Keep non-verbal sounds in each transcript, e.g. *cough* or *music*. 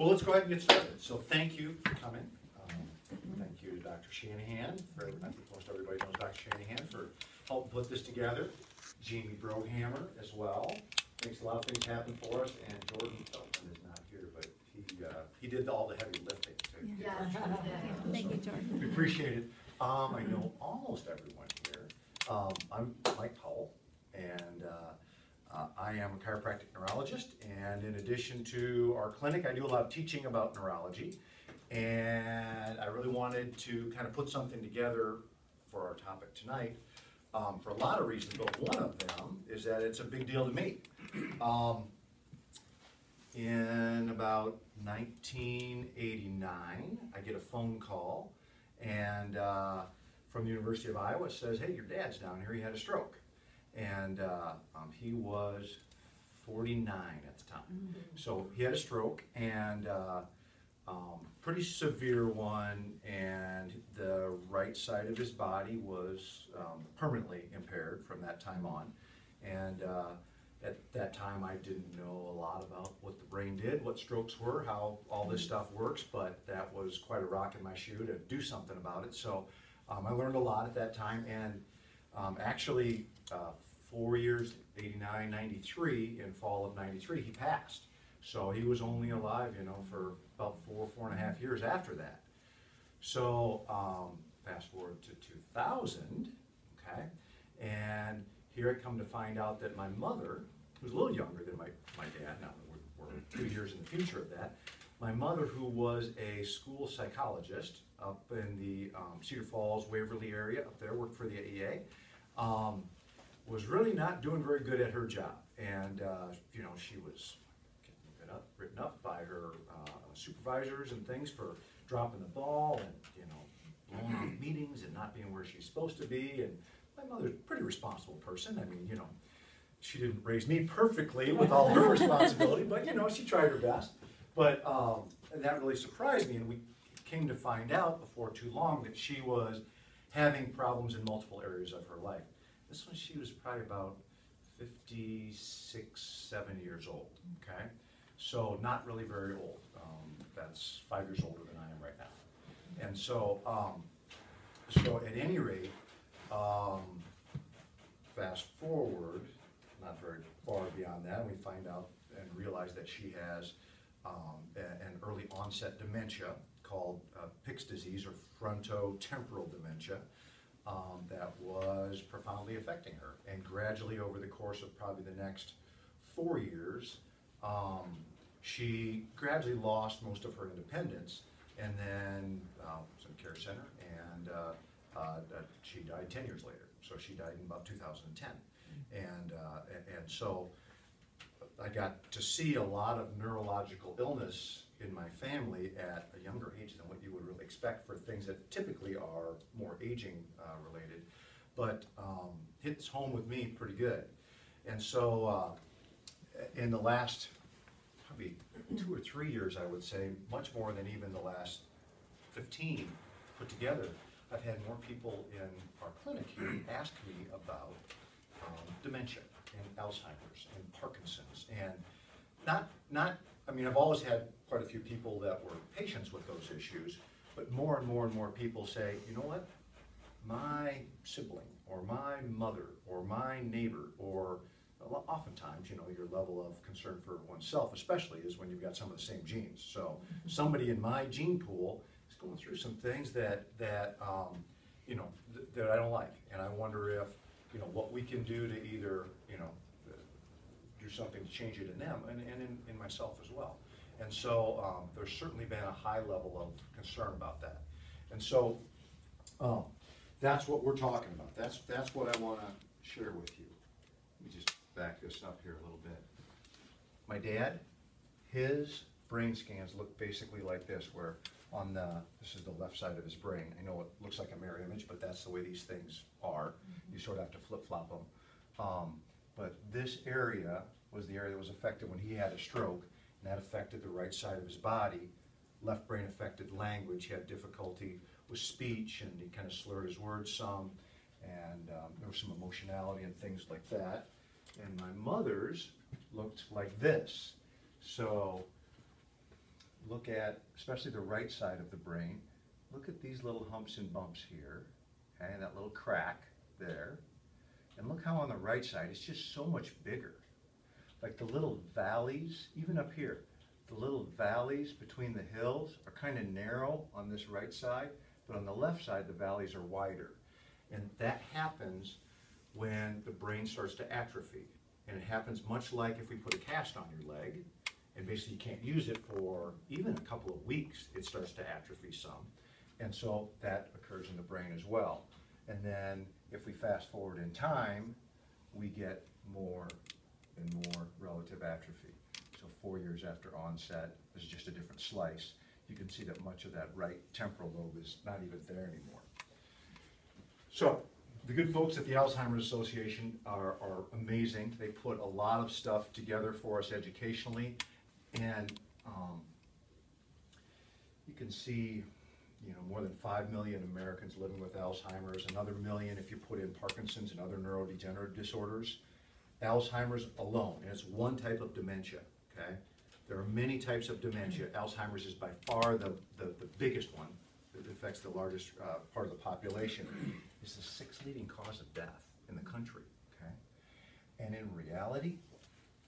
Well, let's go ahead and get started. So thank you for coming. Um, Thank you to Dr. Shanahan for, I think most everybody knows Dr. Shanahan for helping put this together. Jamie Brohammer as well. Makes a lot of things happen for us. And Jordan Felton is not here, but he, uh, he did all the heavy lifting. to get Yes, Thank you, Jordan. we appreciate it. Um, I know almost everyone here. Um, I'm Mike Powell, and, uh, uh, I am a chiropractic neurologist, and in addition to our clinic, I do a lot of teaching about neurology. And I really wanted to kind of put something together for our topic tonight, um, for a lot of reasons, but one of them is that it's a big deal to me. Um, in about 1989, I get a phone call, and uh, from the University of Iowa says, "Hey, your dad's down here. He had a stroke," and uh, um, he was 49 at the time. So he had a stroke, and uh, um, pretty severe one, and the right side of his body was um, permanently impaired from that time on, and. Uh, at that time, I didn't know a lot about what the brain did, what strokes were, how all this stuff works, but that was quite a rock in my shoe to do something about it. So um, I learned a lot at that time, and um, actually, uh, four years, 89, 93, in fall of 93, he passed. So he was only alive, you know, for about four, four and a half years after that. So um, fast forward to 2000, okay, and here I come to find out that my mother, who's a little younger than my, my dad, now we're, we're two years in the future of that, my mother, who was a school psychologist up in the um, Cedar Falls, Waverly area, up there, worked for the AEA, um, was really not doing very good at her job. And, uh, you know, she was up, written up by her uh, supervisors and things for dropping the ball and, you know, blowing meetings and not being where she's supposed to be. And my mother's a pretty responsible person. I mean, you know, she didn't raise me perfectly with all her responsibility, but you know, she tried her best. But um, that really surprised me, and we came to find out before too long that she was having problems in multiple areas of her life. This one, she was probably about 56, 7 years old, okay? So not really very old. Um, that's five years older than I am right now. And so, um, so at any rate, um, fast forward, not very far beyond that, we find out and realize that she has um, a- an early onset dementia called uh, Pick's disease or frontotemporal dementia um, that was profoundly affecting her. And gradually, over the course of probably the next four years, um, she gradually lost most of her independence and then uh, was in care center and uh, uh, she died 10 years later. So she died in about 2010. And, uh, and, and so I got to see a lot of neurological illness in my family at a younger age than what you would really expect for things that typically are more aging uh, related. But um, hits home with me pretty good. And so uh, in the last probably two or three years, I would say, much more than even the last 15 put together, I've had more people in our clinic here ask me about um, dementia and Alzheimer's and Parkinson's and not, not, I mean, I've always had quite a few people that were patients with those issues, but more and more and more people say, you know what? My sibling or my mother or my neighbor or oftentimes, you know, your level of concern for oneself especially is when you've got some of the same genes. So somebody in my gene pool is going through some things that, that, um, you know, th- that I don't like. And I wonder if, you know, what we can do to either, you know, do something to change it in them and, and in, in myself as well. And so um, there's certainly been a high level of concern about that. And so um, that's what we're talking about. That's, that's what I want to share with you. Let me just back this up here a little bit. My dad, his brain scans look basically like this, where on the, this is the left side of his brain. I know it looks like a mirror image, but that's the way these things are. You sort of have to flip-flop them. Um, but this area was the area that was affected when he had a stroke, and that affected the right side of his body. Left brain affected language. He had difficulty with speech, and he kind of slurred his words some. And um, there was some emotionality and things like that. And my mother's looked like this. So look at, especially the right side of the brain, look at these little humps and bumps here, okay, that little crack there. And look how on the right side, it's just so much bigger. Like the little valleys, even up here, the little valleys between the hills are kind of narrow on this right side, but on the left side, the valleys are wider. And that happens when the brain starts to atrophy. And it happens much like if we put a cast on your leg, and basically you can't use it for even a couple of weeks, it starts to atrophy some. And so that occurs in the brain as well. And then if we fast forward in time, we get more and more relative atrophy. So four years after onset, this is just a different slice. You can see that much of that right temporal lobe is not even there anymore. So the good folks at the Alzheimer's Association are, are amazing. They put a lot of stuff together for us educationally. And um, you can see, you know, more than 5 million Americans living with Alzheimer's, another million if you put in Parkinson's and other neurodegenerative disorders. Alzheimer's alone, and it's one type of dementia, okay? There are many types of dementia. Alzheimer's is by far the, the, the biggest one. It affects the largest uh, part of the population. It's the sixth leading cause of death in the country, okay? And in reality,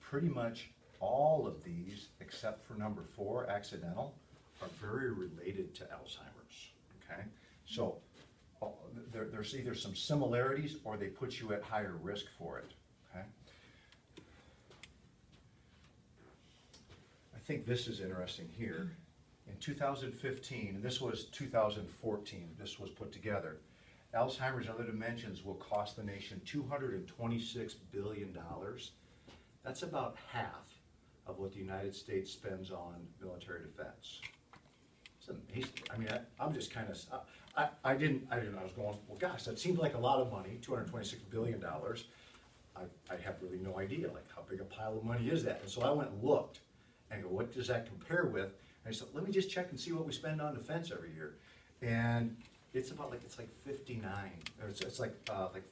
pretty much all of these, except for number four, accidental, are very related to Alzheimer's, okay? So uh, there, there's either some similarities or they put you at higher risk for it, okay? I think this is interesting here. In 2015, and this was 2014, this was put together, Alzheimer's and other dementias will cost the nation $226 billion. That's about half of what the United States spends on military defense. It's amazing. I mean, I, I'm just kind of, I, I didn't, I didn't, I was going, well, gosh, that seems like a lot of money, $226 billion. I, I have really no idea, like, how big a pile of money is that? And so I went and looked, and go, what does that compare with? And I said, let me just check and see what we spend on defense every year. And it's about like, it's like fifty-nine, or it's, it's like, uh, like,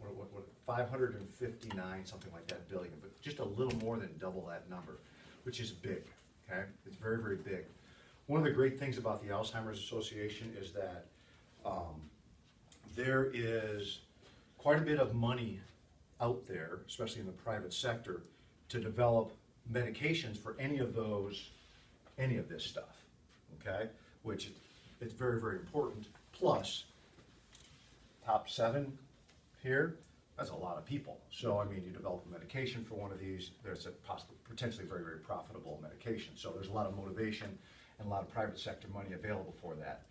what, what, what, five hundred and fifty-nine, something like that billion, but just a little more than double that number, which is big, okay? It's very, very big. One of the great things about the Alzheimer's Association is that, um, there is quite a bit of money out there, especially in the private sector, to develop medications for any of those, any of this stuff, okay? Which it's very, very important. Plus, top seven here, that's a lot of people. So, I mean, you develop a medication for one of these, there's a possibly, potentially very, very profitable medication. So there's a lot of motivation and a lot of private sector money available for that.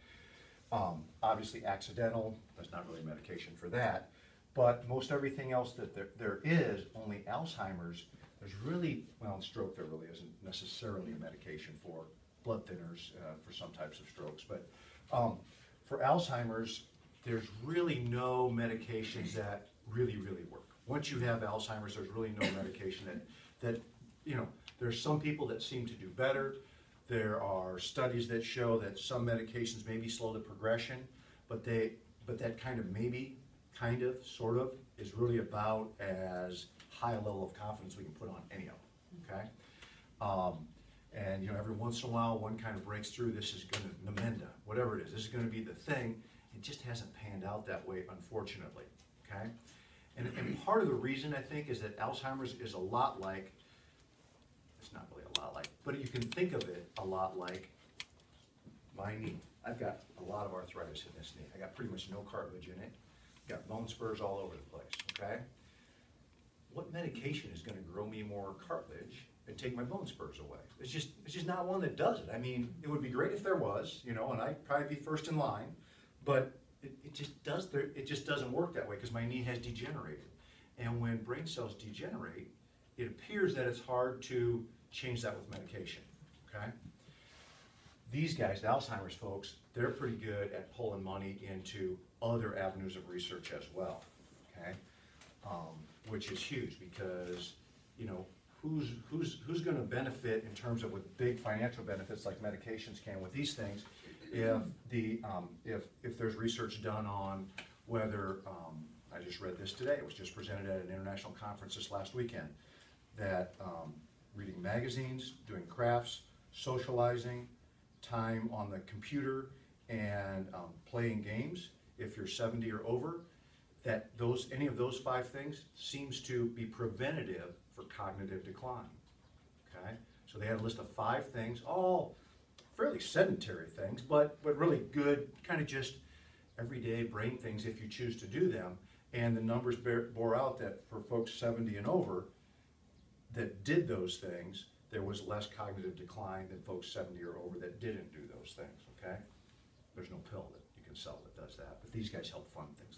Um, obviously accidental, there's not really a medication for that. But most everything else that there, there is, only Alzheimer's, there's really, well, in stroke there really isn't necessarily a medication for blood thinners uh, for some types of strokes. But um, for Alzheimer's, there's really no medications that really, really work. Once you have Alzheimer's, there's really no medication that, that, you know, there's some people that seem to do better. There are studies that show that some medications maybe slow the progression, but they, but that kind of maybe, kind of, sort of, is really about as high level of confidence we can put on any of them, okay? Um, and, you know, every once in a while, one kind of breaks through, this is gonna, Namenda, whatever it is, this is gonna be the thing. It just hasn't panned out that way, unfortunately, okay? And, and part of the reason, I think, is that Alzheimer's is a lot like, it's not really a lot like, but you can think of it a lot like my knee. I've got a lot of arthritis in this knee. I got pretty much no cartilage in it. Got bone spurs all over the place, okay? What medication is gonna grow me more cartilage and take my bone spurs away? It's just, it's just not one that does it. I mean, it would be great if there was, you know, and I'd probably be first in line, but it, it just does, there, it just doesn't work that way because my knee has degenerated. And when brain cells degenerate, it appears that it's hard to change that with medication, okay? These guys, the Alzheimer's folks, they're pretty good at pulling money into other avenues of research as well, okay? Um, which is huge because, you know, who's, who's, who's gonna benefit in terms of with big financial benefits like medications can with these things if the, um, if, if there's research done on whether, um, I just read this today, it was just presented at an international conference this last weekend, that, um, reading magazines, doing crafts, socializing, time on the computer and um, playing games, if you're 70 or over, that those, any of those five things seems to be preventative for cognitive decline. Okay? So they had a list of five things, all fairly sedentary things, but, but really good, kind of just everyday brain things if you choose to do them. And the numbers bear, bore out that for folks 70 and over that did those things, there was less cognitive decline than folks 70 or over that didn't do those things, okay? There's no pill that you can sell that does that, but these guys help fund things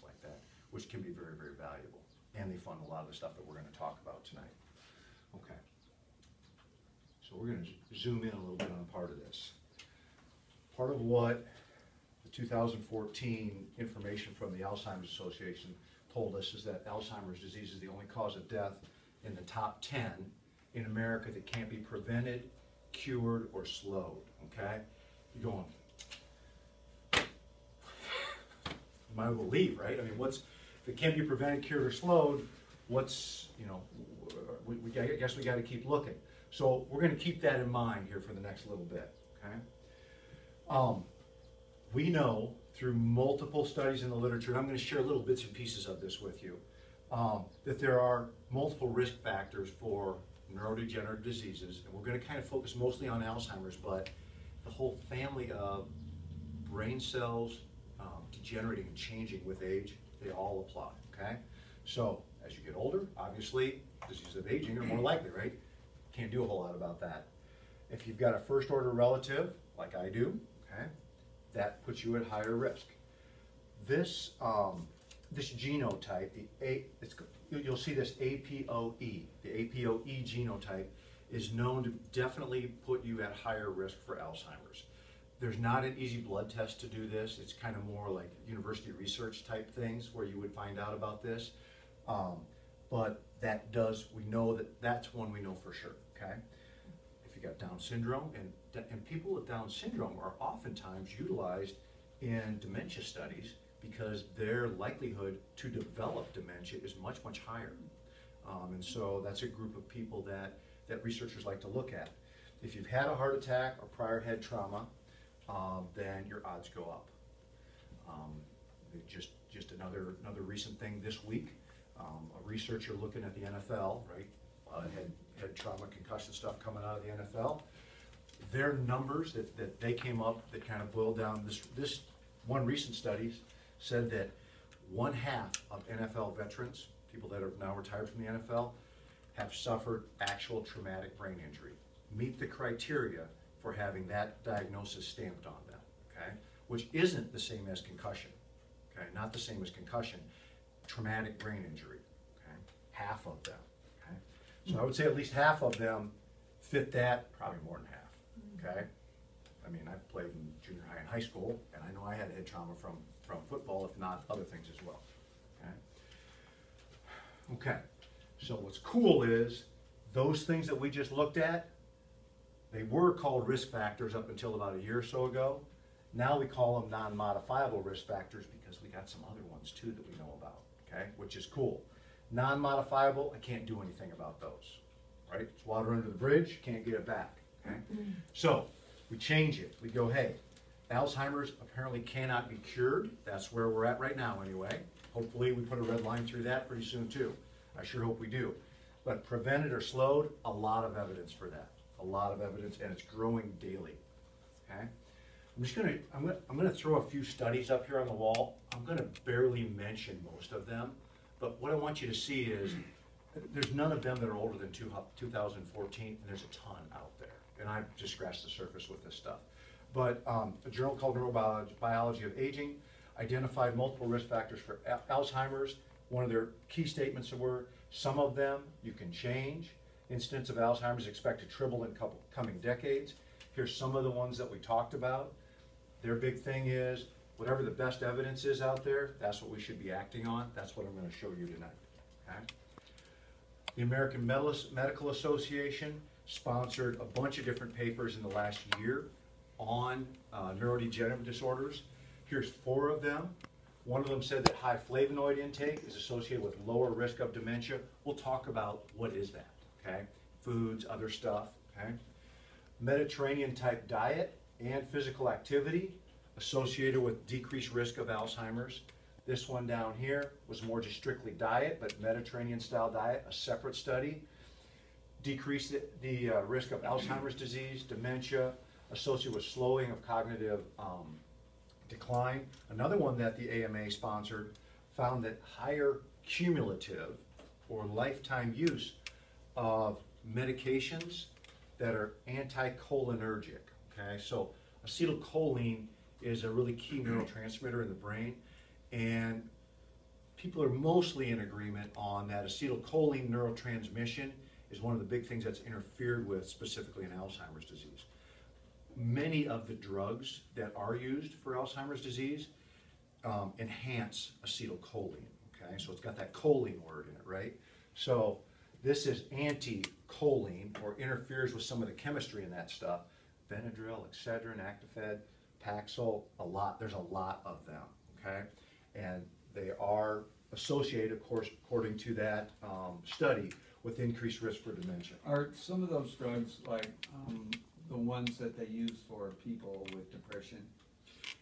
which can be very, very valuable. And they fund a lot of the stuff that we're gonna talk about tonight. Okay. So we're gonna zoom in a little bit on part of this. Part of what the 2014 information from the Alzheimer's Association told us is that Alzheimer's disease is the only cause of death in the top 10 in America that can't be prevented, cured, or slowed, okay? You're going, might as well leave, right? I mean, what's, it can't be prevented, cured, or slowed, what's, you know, we, we, I guess we gotta keep looking. So we're gonna keep that in mind here for the next little bit, okay? Um, we know through multiple studies in the literature, and I'm gonna share little bits and pieces of this with you, um, that there are multiple risk factors for neurodegenerative diseases, and we're gonna kind of focus mostly on Alzheimer's, but the whole family of brain cells um, degenerating and changing with age, they all apply, okay? So, as you get older, obviously, diseases of aging are more likely, right? Can't do a whole lot about that. If you've got a first order relative, like I do, okay, that puts you at higher risk. This, um, this genotype, the A, you'll see this APOE, the APOE genotype is known to definitely put you at higher risk for Alzheimer's. There's not an easy blood test to do this. It's kind of more like university research type things where you would find out about this. Um, but that does, we know that that's one we know for sure, okay? If you got Down syndrome, and, and people with Down syndrome are oftentimes utilized in dementia studies because their likelihood to develop dementia is much, much higher. Um, and so that's a group of people that, that researchers like to look at. If you've had a heart attack or prior head trauma, um, then your odds go up. Um, just, just another, another recent thing this week, um, a researcher looking at the NFL, right? Uh, head, head trauma, concussion stuff coming out of the NFL. Their numbers that, that they came up that kind of boiled down this, this one recent studies said that one half of NFL veterans, people that are now retired from the NFL, have suffered actual traumatic brain injury, meet the criteria for having that diagnosis stamped on them, okay? Which isn't the same as concussion, okay? Not the same as concussion, traumatic brain injury, okay? Half of them, okay? So I would say at least half of them fit that, probably more than half, okay? I mean, I played in junior high and high school, and I know I had head trauma from, from football, if not other things as well, okay? Okay, so what's cool is, those things that we just looked at, they were called risk factors up until about a year or so ago. Now we call them non-modifiable risk factors because we got some other ones too that we know about, okay, which is cool. Non-modifiable, I can't do anything about those, right? It's water under the bridge, can't get it back, okay? Mm. So, we change it. We go, hey, Alzheimer's apparently cannot be cured. That's where we're at right now anyway. Hopefully, we put a red line through that pretty soon too. I sure hope we do. But prevented or slowed, a lot of evidence for that. A lot of evidence, and it's growing daily. Okay? I'm just gonna, I'm gonna, I'm gonna throw a few studies up here on the wall. I'm gonna barely mention most of them, but what I want you to see is, there's none of them that are older than two, 2014, and there's a ton out there. And I've just scratched the surface with this stuff. But um, a journal called Neurobiology of Aging identified multiple risk factors for Alzheimer's. One of their key statements were, some of them you can change. Incidence of Alzheimer's expected to triple in couple, coming decades. Here's some of the ones that we talked about. Their big thing is, whatever the best evidence is out there, that's what we should be acting on. That's what I'm gonna show you tonight, okay? The American Medical Association sponsored a bunch of different papers in the last year on uh, neurodegenerative disorders. Here's four of them. One of them said that high flavonoid intake is associated with lower risk of dementia. We'll talk about what is that, okay? Foods, other stuff, okay? Mediterranean type diet and physical activity associated with decreased risk of Alzheimer's. This one down here was more just strictly diet, but Mediterranean style diet, a separate study. Decreased the, uh, risk of Alzheimer's disease, dementia, associated with slowing of cognitive um, decline. Another one that the AMA sponsored found that higher cumulative or lifetime use of medications that are anticholinergic. Okay, so acetylcholine is a really key neurotransmitter in the brain, and people are mostly in agreement on that acetylcholine neurotransmission is one of the big things that's interfered with specifically in Alzheimer's disease. Many of the drugs that are used for Alzheimer's disease um, enhance acetylcholine. Okay, so it's got that choline word in it, right? So this is anti-choline or interferes with some of the chemistry in that stuff. Benadryl, Excedrin, Actifed, Paxil, a lot. There's a lot of them. Okay, and they are associated, of course, according to that um, study, with increased risk for dementia. Are some of those drugs like, um, the ones that they use for people with depression?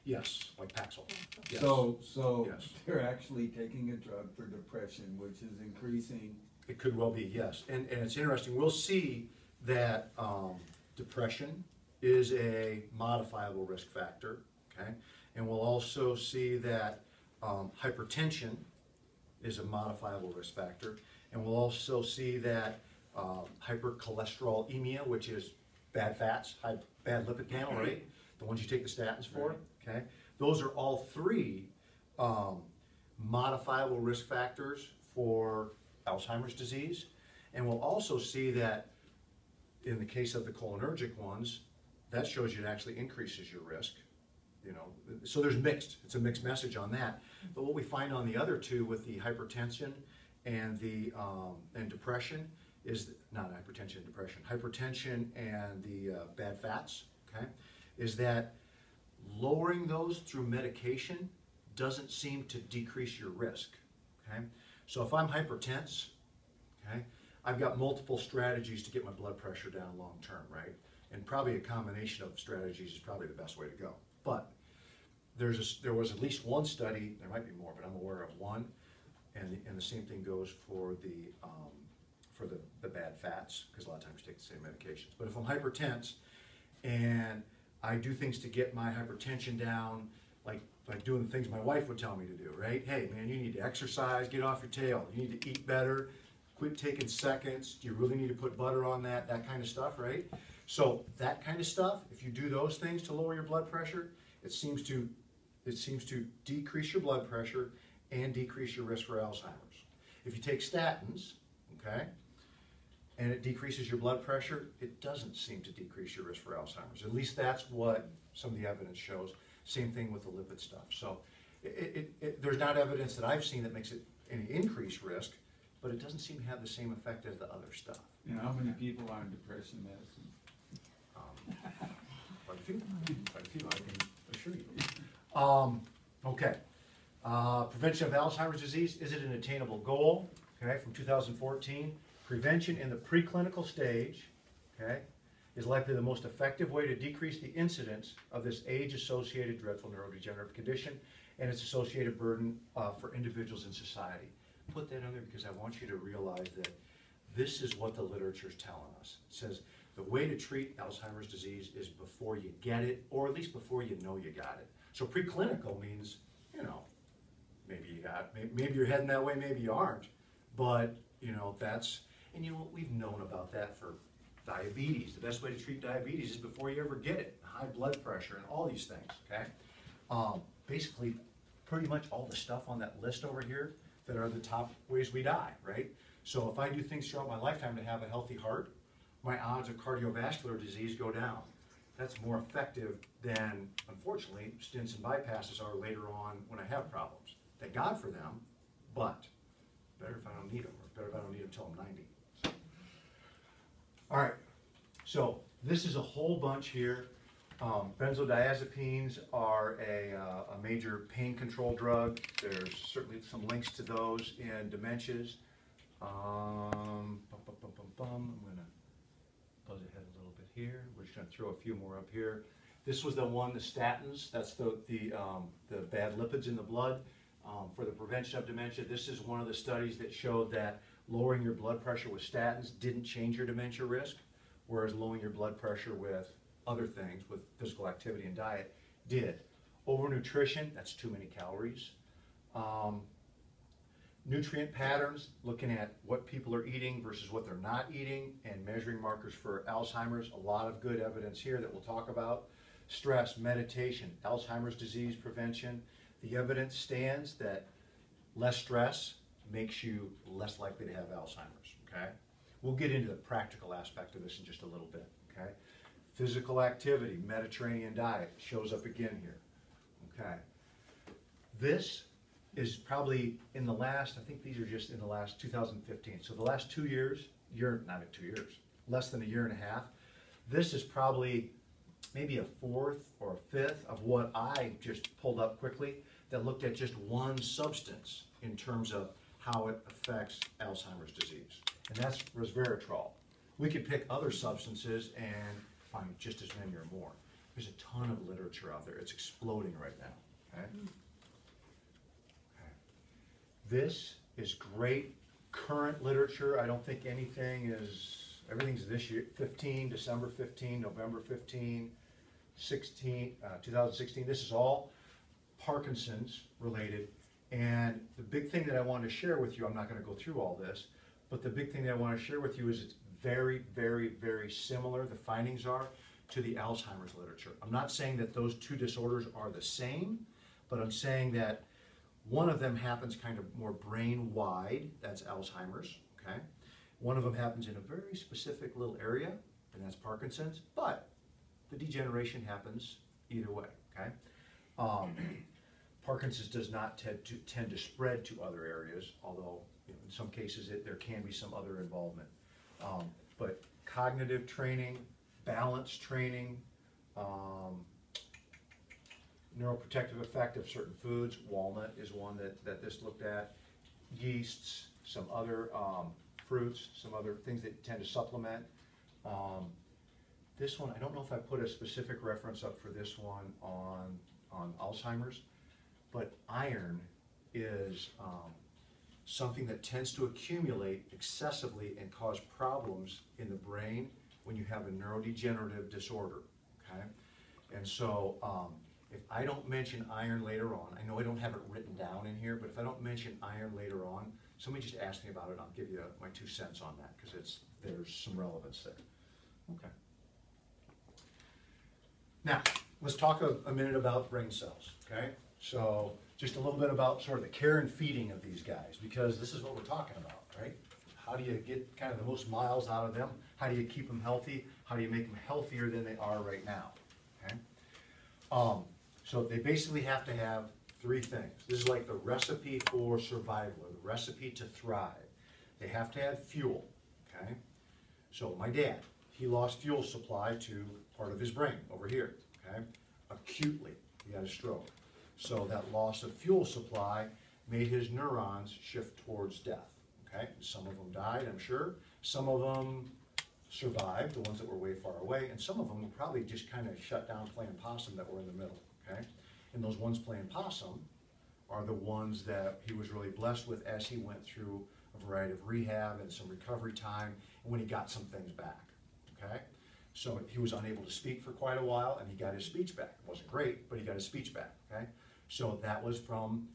Yes, like Paxil. Yes. So, so Yes. they're actually taking a drug for depression, which is increasing, It could well be, yes. And, and it's interesting, we'll see that um, depression is a modifiable risk factor, okay? And we'll also see that um, hypertension is a modifiable risk factor. And we'll also see that um, hypercholesterolemia, which is bad fats, high, bad lipid panel, right? The ones you take the statins for, okay? Those are all three um, modifiable risk factors for Alzheimer's disease. And we'll also see that in the case of the cholinergic ones, that shows you it actually increases your risk. You know, so there's mixed, it's a mixed message on that. But what we find on the other two with the hypertension and the, um, and depression is, not hypertension and depression, hypertension and the uh, bad fats, okay? Is that lowering those through medication doesn't seem to decrease your risk, okay? So if I'm hypertense, okay, I've got multiple strategies to get my blood pressure down long term, right? And probably a combination of strategies is probably the best way to go. But there's a there was at least one study, there might be more, but I'm aware of one, and the, and the same thing goes for the um, for the, the bad fats, because a lot of times you take the same medications. But if I'm hypertense and I do things to get my hypertension down, like like doing the things my wife would tell me to do, right? Hey, man, you need to exercise, get off your tail. You need to eat better, quit taking seconds. Do you really need to put butter on that? That kind of stuff, right? So that kind of stuff, if you do those things to lower your blood pressure, it seems to it seems to decrease your blood pressure and decrease your risk for Alzheimer's. If you take statins, okay, and it decreases your blood pressure, it doesn't seem to decrease your risk for Alzheimer's. At least that's what some of the evidence shows. Same thing with the lipid stuff. So it, it, it, there's not evidence that I've seen that makes it any increased risk, but it doesn't seem to have the same effect as the other stuff. you know, how many people are on depression medicine? Um, Quite a few, quite a few, I can assure you. Um, okay. Uh, prevention of Alzheimer's disease, is it an attainable goal? Okay, from two thousand fourteen. Prevention in the preclinical stage, okay, is likely the most effective way to decrease the incidence of this age-associated dreadful neurodegenerative condition and its associated burden uh, for individuals in society. Put that on there because I want you to realize that this is what the literature is telling us. It says the way to treat Alzheimer's disease is before you get it, or at least before you know you got it. So preclinical means, you know, maybe you got, maybe you're heading that way, maybe you aren't. But, you know, that's, and you know what, we've known about that for diabetes. The best way to treat diabetes is before you ever get it. High blood pressure and all these things, okay? Um, basically, pretty much all the stuff on that list over here that are the top ways we die, right? So if I do things throughout my lifetime to have a healthy heart, my odds of cardiovascular disease go down. That's more effective than, unfortunately, stents and bypasses are later on when I have problems. Thank God for them, but better if I don't need them, or better if I don't need them until I'm 90. All right, so this is a whole bunch here. Um, benzodiazepines are a, uh, a major pain control drug. There's certainly some links to those in dementias. Um, bum, bum, bum. I'm gonna buzz ahead a little bit here. We're just gonna throw a few more up here. This was the one, the statins, that's the, the, um, the bad lipids in the blood, um, for the prevention of dementia. This is one of the studies that showed that lowering your blood pressure with statins didn't change your dementia risk, whereas lowering your blood pressure with other things, with physical activity and diet, did. Overnutrition, that's too many calories. Um, nutrient patterns, looking at what people are eating versus what they're not eating, and measuring markers for Alzheimer's. A lot of good evidence here that we'll talk about. Stress, meditation, Alzheimer's disease prevention. The evidence stands that less stress makes you less likely to have Alzheimer's, okay? We'll get into the practical aspect of this in just a little bit, okay? Physical activity, Mediterranean diet shows up again here, okay? This is probably in the last, I think these are just in the last 2015. So the last two years, year, not two years, less than a year and a half. This is probably maybe a fourth or a fifth of what I just pulled up quickly that looked at just one substance in terms of how it affects Alzheimer's disease. And that's resveratrol. We could pick other substances and find just as many or more. There's a ton of literature out there. It's exploding right now, okay? This is great current literature. I don't think anything is, everything's this year, 15, December 15, November 15, 16, uh, 2016. This is all Parkinson's related. And the big thing that I want to share with you, I'm not going to go through all this, but the big thing that I want to share with you is it's very, very, very similar, the findings are, to the Alzheimer's literature. I'm not saying that those two disorders are the same, but I'm saying that one of them happens kind of more brain-wide, that's Alzheimer's, okay? One of them happens in a very specific little area, and that's Parkinson's, but the degeneration happens either way, okay? Um, Parkinson's does not tend to, tend to spread to other areas, although in some cases it, there can be some other involvement. Um, but cognitive training, balance training, um, neuroprotective effect of certain foods, walnut is one that, that this looked at, yeasts, some other um, fruits, some other things that tend to supplement. Um, this one, I don't know if I put a specific reference up for this one on, on Alzheimer's, but iron is um, something that tends to accumulate excessively and cause problems in the brain when you have a neurodegenerative disorder, okay? And so, um, if I don't mention iron later on, I know I don't have it written down in here, but if I don't mention iron later on, somebody just ask me about it, I'll give you my two cents on that, because it's, there's some relevance there. Okay. Now, let's talk a, a minute about brain cells, okay? So, just a little bit about sort of the care and feeding of these guys, because this is what we're talking about, right? How do you get kind of the most miles out of them? How do you keep them healthy? How do you make them healthier than they are right now, okay? Um, so they basically have to have three things. This is like the recipe for survival, or the recipe to thrive. They have to have fuel, okay? So my dad, he lost fuel supply to part of his brain over here, okay? Acutely, he had a stroke. So that loss of fuel supply made his neurons shift towards death, okay? Some of them died, I'm sure. Some of them survived, the ones that were way far away, and some of them probably just kind of shut down playing possum that were in the middle, okay? And those ones playing possum are the ones that he was really blessed with as he went through a variety of rehab and some recovery time, and when he got some things back, okay? So he was unable to speak for quite a while, and he got his speech back. It wasn't great, but he got his speech back, okay? So that was from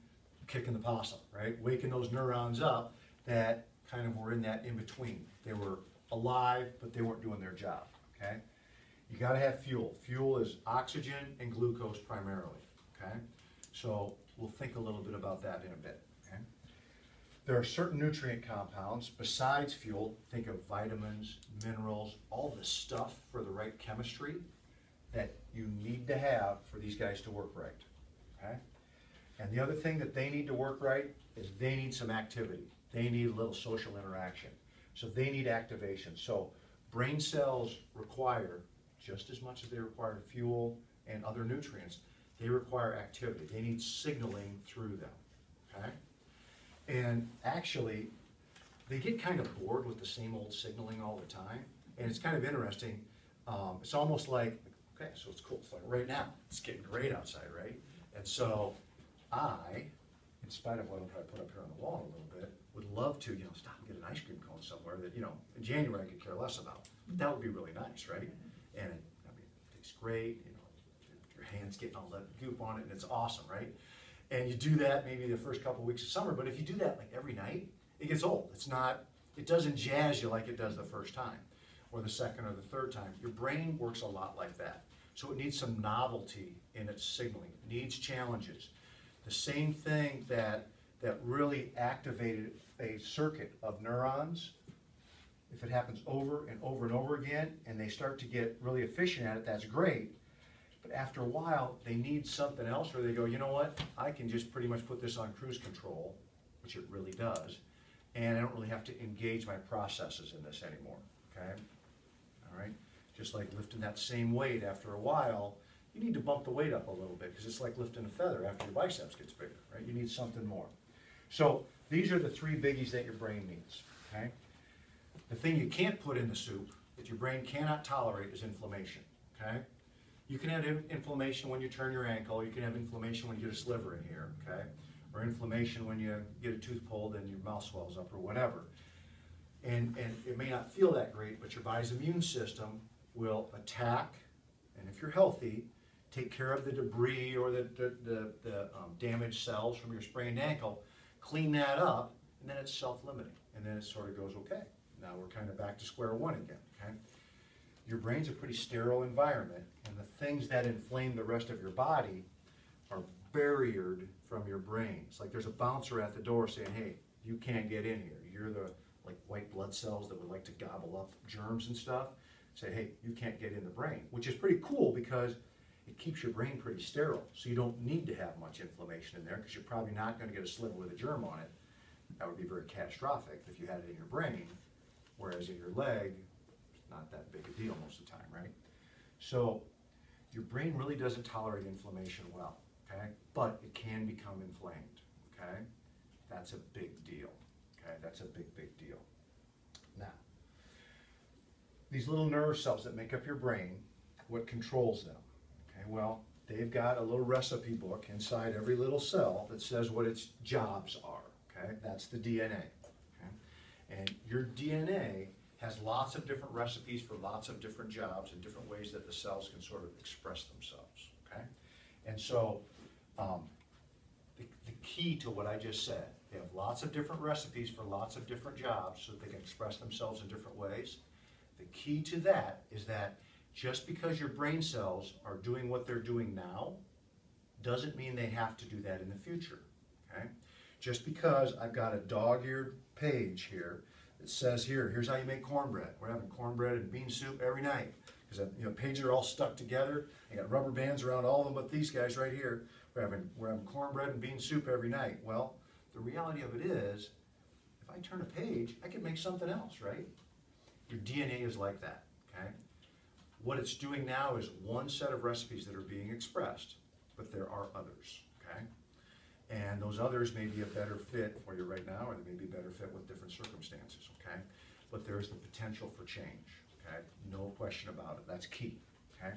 kicking the possum, right? Waking those neurons up that kind of were in that in-between. They were alive, but they weren't doing their job, okay? You gotta have fuel. Fuel is oxygen and glucose primarily, okay? So we'll think a little bit about that in a bit, okay? There are certain nutrient compounds besides fuel, think of vitamins, minerals, all the stuff for the right chemistry that you need to have for these guys to work right, okay? And the other thing that they need to work right is they need some activity. They need a little social interaction. So they need activation. So brain cells require, just as much as they require fuel and other nutrients, they require activity. They need signaling through them, okay? And actually, they get kind of bored with the same old signaling all the time. And it's kind of interesting. Um, it's almost like, Okay, so it's cool, it's like right now, it's getting great outside, right? And so I, in spite of what I'll probably put up here on the wall a little bit, would love to, you know, stop and get an ice cream cone somewhere that, you know, in January I could care less about. But that would be really nice, right? And it, I mean, it tastes great, you know, your hands getting all that goop on it, and it's awesome, right? And you do that maybe the first couple of weeks of summer, but if you do that like every night, it gets old. It's not, it doesn't jazz you like it does the first time, or the second or the third time. Your brain works a lot like that. So it needs some novelty in its signaling, it needs challenges. The same thing that, that really activated a circuit of neurons, if it happens over and over and over again, and they start to get really efficient at it, that's great. But after a while, they need something else where they go, you know what? I can just pretty much put this on cruise control, which it really does, and I don't really have to engage my processes in this anymore, okay? All right? Just like lifting that same weight after a while, you need to bump the weight up a little bit because it's like lifting a feather after your biceps gets bigger, right? You need something more. So these are the three biggies that your brain needs, okay? The thing you can't put in the soup that your brain cannot tolerate is inflammation, okay? You can have inflammation when you turn your ankle, you can have inflammation when you get a sliver in here, okay? Or inflammation when you get a tooth pulled and your mouth swells up or whatever. And, and it may not feel that great, but your body's immune system will attack, and if you're healthy, take care of the debris or the, the, the, the um, damaged cells from your sprained ankle, clean that up, and then it's self-limiting, and then it sort of goes, okay, now we're kind of back to square one again, okay? Your brain's a pretty sterile environment, and the things that inflame the rest of your body are barriered from your brain. It's like there's a bouncer at the door saying, hey, you can't get in here. You're the like white blood cells that would like to gobble up germs and stuff. Say, hey, you can't get in the brain, which is pretty cool because it keeps your brain pretty sterile. So you don't need to have much inflammation in there because you're probably not going to get a sliver with a germ on it. That would be very catastrophic if you had it in your brain, whereas in your leg, it's not that big a deal most of the time, right? So your brain really doesn't tolerate inflammation well, okay? But it can become inflamed, okay? That's a big deal, okay? That's a big, big deal. These little nerve cells that make up your brain, what controls them? Okay, well, they've got a little recipe book inside every little cell that says what its jobs are, okay? That's the DNA, okay? And your DNA has lots of different recipes for lots of different jobs and different ways that the cells can sort of express themselves, okay? And so, um, the, the key to what I just said, they have lots of different recipes for lots of different jobs so that they can express themselves in different ways. The key to that is that just because your brain cells are doing what they're doing now, doesn't mean they have to do that in the future, okay? Just because I've got a dog-eared page here that says here, here's how you make cornbread. We're having cornbread and bean soup every night. Because, uh, you know, pages are all stuck together. I got rubber bands around all of them but these guys right here. We're having, we're having cornbread and bean soup every night. Well, the reality of it is, if I turn a page, I can make something else, right? Your DNA is like that, okay? What it's doing now is one set of recipes that are being expressed, but there are others, okay? And those others may be a better fit for you right now, or they may be a better fit with different circumstances, okay? But there is the potential for change, okay? No question about it, that's key, okay?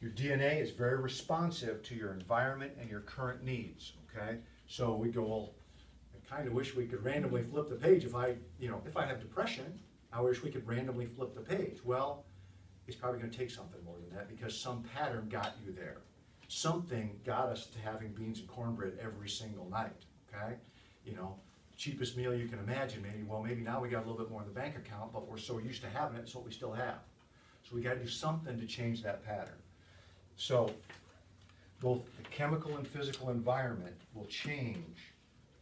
Your DNA is very responsive to your environment and your current needs, okay? So we go, well, I kind of wish we could randomly flip the page if I, you know, if I have depression, I wish we could randomly flip the page. Well, it's probably gonna take something more than that because some pattern got you there. Something got us to having beans and cornbread every single night, okay? You know, cheapest meal you can imagine, maybe, well, maybe now we got a little bit more in the bank account, but we're so used to having it, it's what we still have. So we gotta do something to change that pattern. So, both the chemical and physical environment will change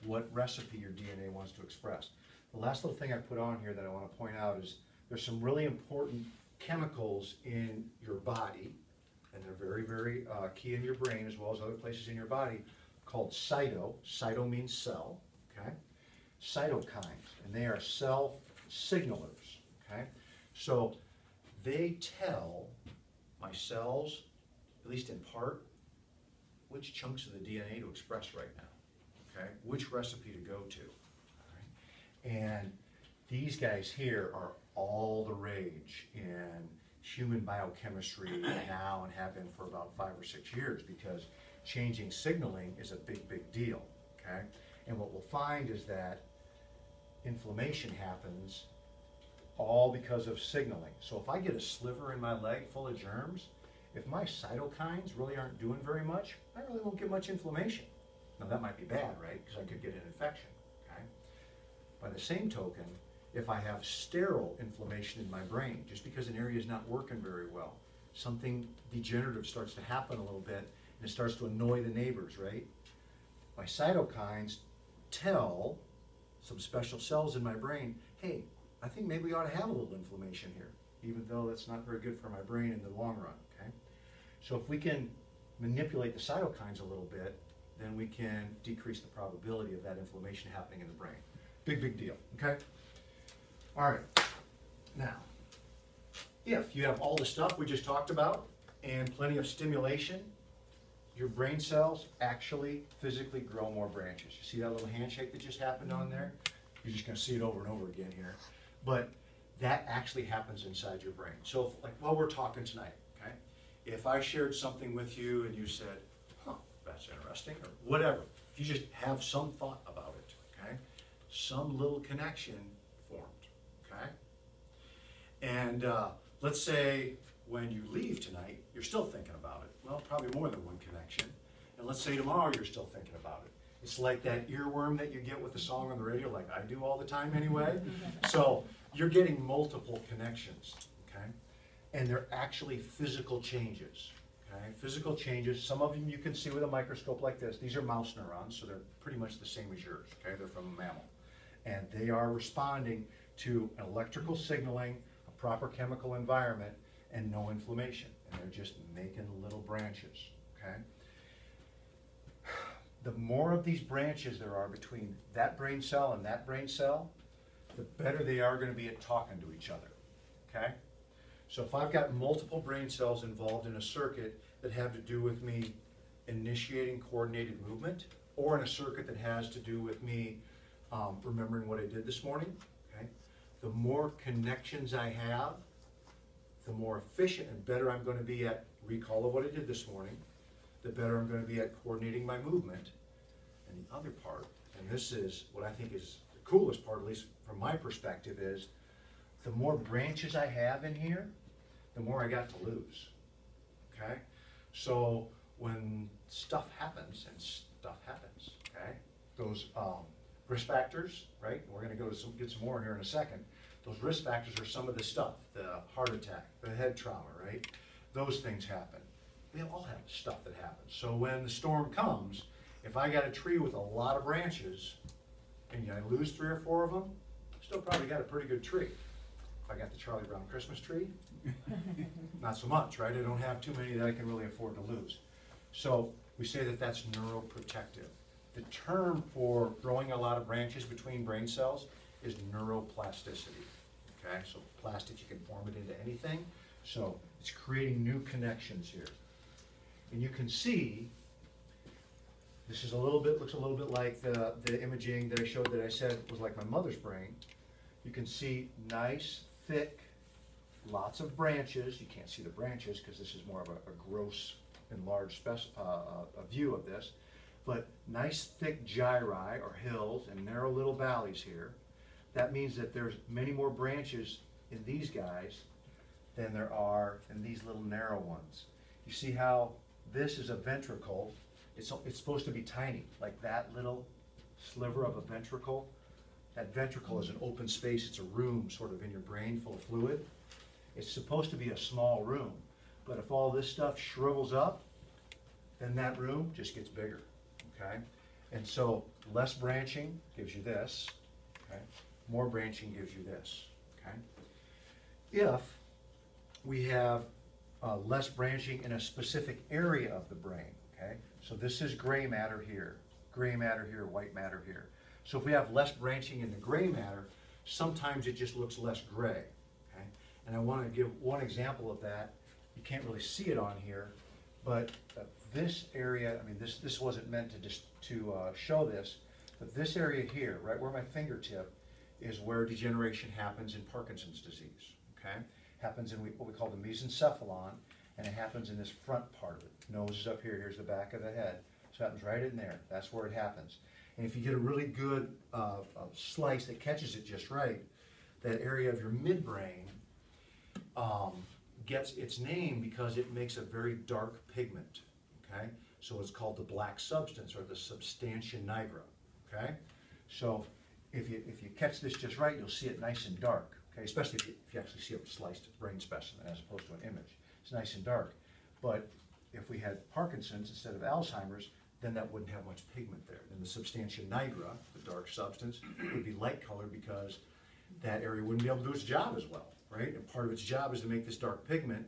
what recipe your DNA wants to express. The last little thing I put on here that I want to point out is there's some really important chemicals in your body, and they're very, very uh, key in your brain as well as other places in your body, called cyto. Cyto means cell, okay? Cytokines, and they are cell signalers, okay? So they tell my cells, at least in part, which chunks of the DNA to express right now, okay? Which recipe to go to. And these guys here are all the rage in human biochemistry *coughs* now and have been for about five or six years because changing signaling is a big, big deal, okay? And what we'll find is that inflammation happens all because of signaling. So if I get a sliver in my leg full of germs, if my cytokines really aren't doing very much, I really won't get much inflammation. Now that might be bad, right? Because I could get an infection? By the same token, if I have sterile inflammation in my brain, just because an area is not working very well, something degenerative starts to happen a little bit, and it starts to annoy the neighbors, right? My cytokines tell some special cells in my brain, hey, I think maybe we ought to have a little inflammation here, even though that's not very good for my brain in the long run, okay? So if we can manipulate the cytokines a little bit, then we can decrease the probability of that inflammation happening in the brain. Big, big deal, okay? All right, now, if you have all the stuff we just talked about and plenty of stimulation, your brain cells actually physically grow more branches. You see that little handshake that just happened on there? You're just gonna see it over and over again here. But that actually happens inside your brain. So if, like while we're talking tonight, okay? If I shared something with you and you said, huh, that's interesting, or whatever, if you just have some thought? Some little connection formed, okay? And uh, let's say when you leave tonight, you're still thinking about it. Well, probably more than one connection. And let's say tomorrow you're still thinking about it. It's like that earworm that you get with the song on the radio, like I do all the time anyway. So you're getting multiple connections, okay? And they're actually physical changes, okay? Physical changes, some of them you can see with a microscope like this. These are mouse neurons, so they're pretty much the same as yours, okay? They're from a mammal. And they are responding to electrical signaling, a proper chemical environment, and no inflammation. And they're just making little branches, okay? The more of these branches there are between that brain cell and that brain cell, the better they are gonna be at talking to each other, okay? So if I've got multiple brain cells involved in a circuit that have to do with me initiating coordinated movement, or in a circuit that has to do with me um, remembering what I did this morning, okay? The more connections I have, the more efficient and better I'm gonna be at recall of what I did this morning, the better I'm gonna be at coordinating my movement. And the other part, and this is what I think is the coolest part, at least from my perspective, is the more branches I have in here, the more I got to lose. Okay? So when stuff happens, and stuff happens, okay? Those um, risk factors, right? We're gonna go to some, get some more in here in a second. Those risk factors are some of the stuff, the heart attack, the head trauma, right? Those things happen. We all have stuff that happens. So when the storm comes, if I got a tree with a lot of branches, and I lose three or four of them, still probably got a pretty good tree. If I got the Charlie Brown Christmas tree, *laughs* not so much, right? I don't have too many that I can really afford to lose. So we say that that's neuroprotective. The term for growing a lot of branches between brain cells is neuroplasticity. Okay, so plastic, you can form it into anything. So it's creating new connections here. And you can see, this is a little bit, looks a little bit like the, the imaging that I showed that I said was like my mother's brain. You can see nice, thick, lots of branches. You can't see the branches because this is more of a, a gross, enlarged uh, uh, a view of this. But nice, thick gyri or hills and narrow little valleys here. That means that there's many more branches in these guys than there are in these little narrow ones. You see how this is a ventricle? It's, it's supposed to be tiny, like that little sliver of a ventricle. That ventricle is an open space, it's a room sort of in your brain full of fluid. It's supposed to be a small room, but if all this stuff shrivels up, then that room just gets bigger, okay? And so less branching gives you this, okay? More branching gives you this, okay? If we have uh, less branching in a specific area of the brain, okay? So this is gray matter here, gray matter here, white matter here. So if we have less branching in the gray matter, sometimes it just looks less gray, okay? And I want to give one example of that. You can't really see it on here, but uh, this area, I mean, this, this wasn't meant to just, to uh, show this, but this area here, right where my fingertip, is where degeneration happens in Parkinson's disease, okay? happens in what we call the mesencephalon, and it happens in this front part of it. Nose is up here, here's the back of the head, so it happens right in there, that's where it happens. And if you get a really good uh, slice that catches it just right, that area of your midbrain um, gets its name because it makes a very dark pigment, okay? So it's called the black substance or the substantia nigra, okay? So if you, if you catch this just right, you'll see it nice and dark, okay? Especially if you, if you actually see a sliced brain specimen as opposed to an image. It's nice and dark. But if we had Parkinson's instead of Alzheimer's, then that wouldn't have much pigment there. Then the substantia nigra, the dark substance, would be light colored because that area wouldn't be able to do its job as well, right? And part of its job is to make this dark pigment,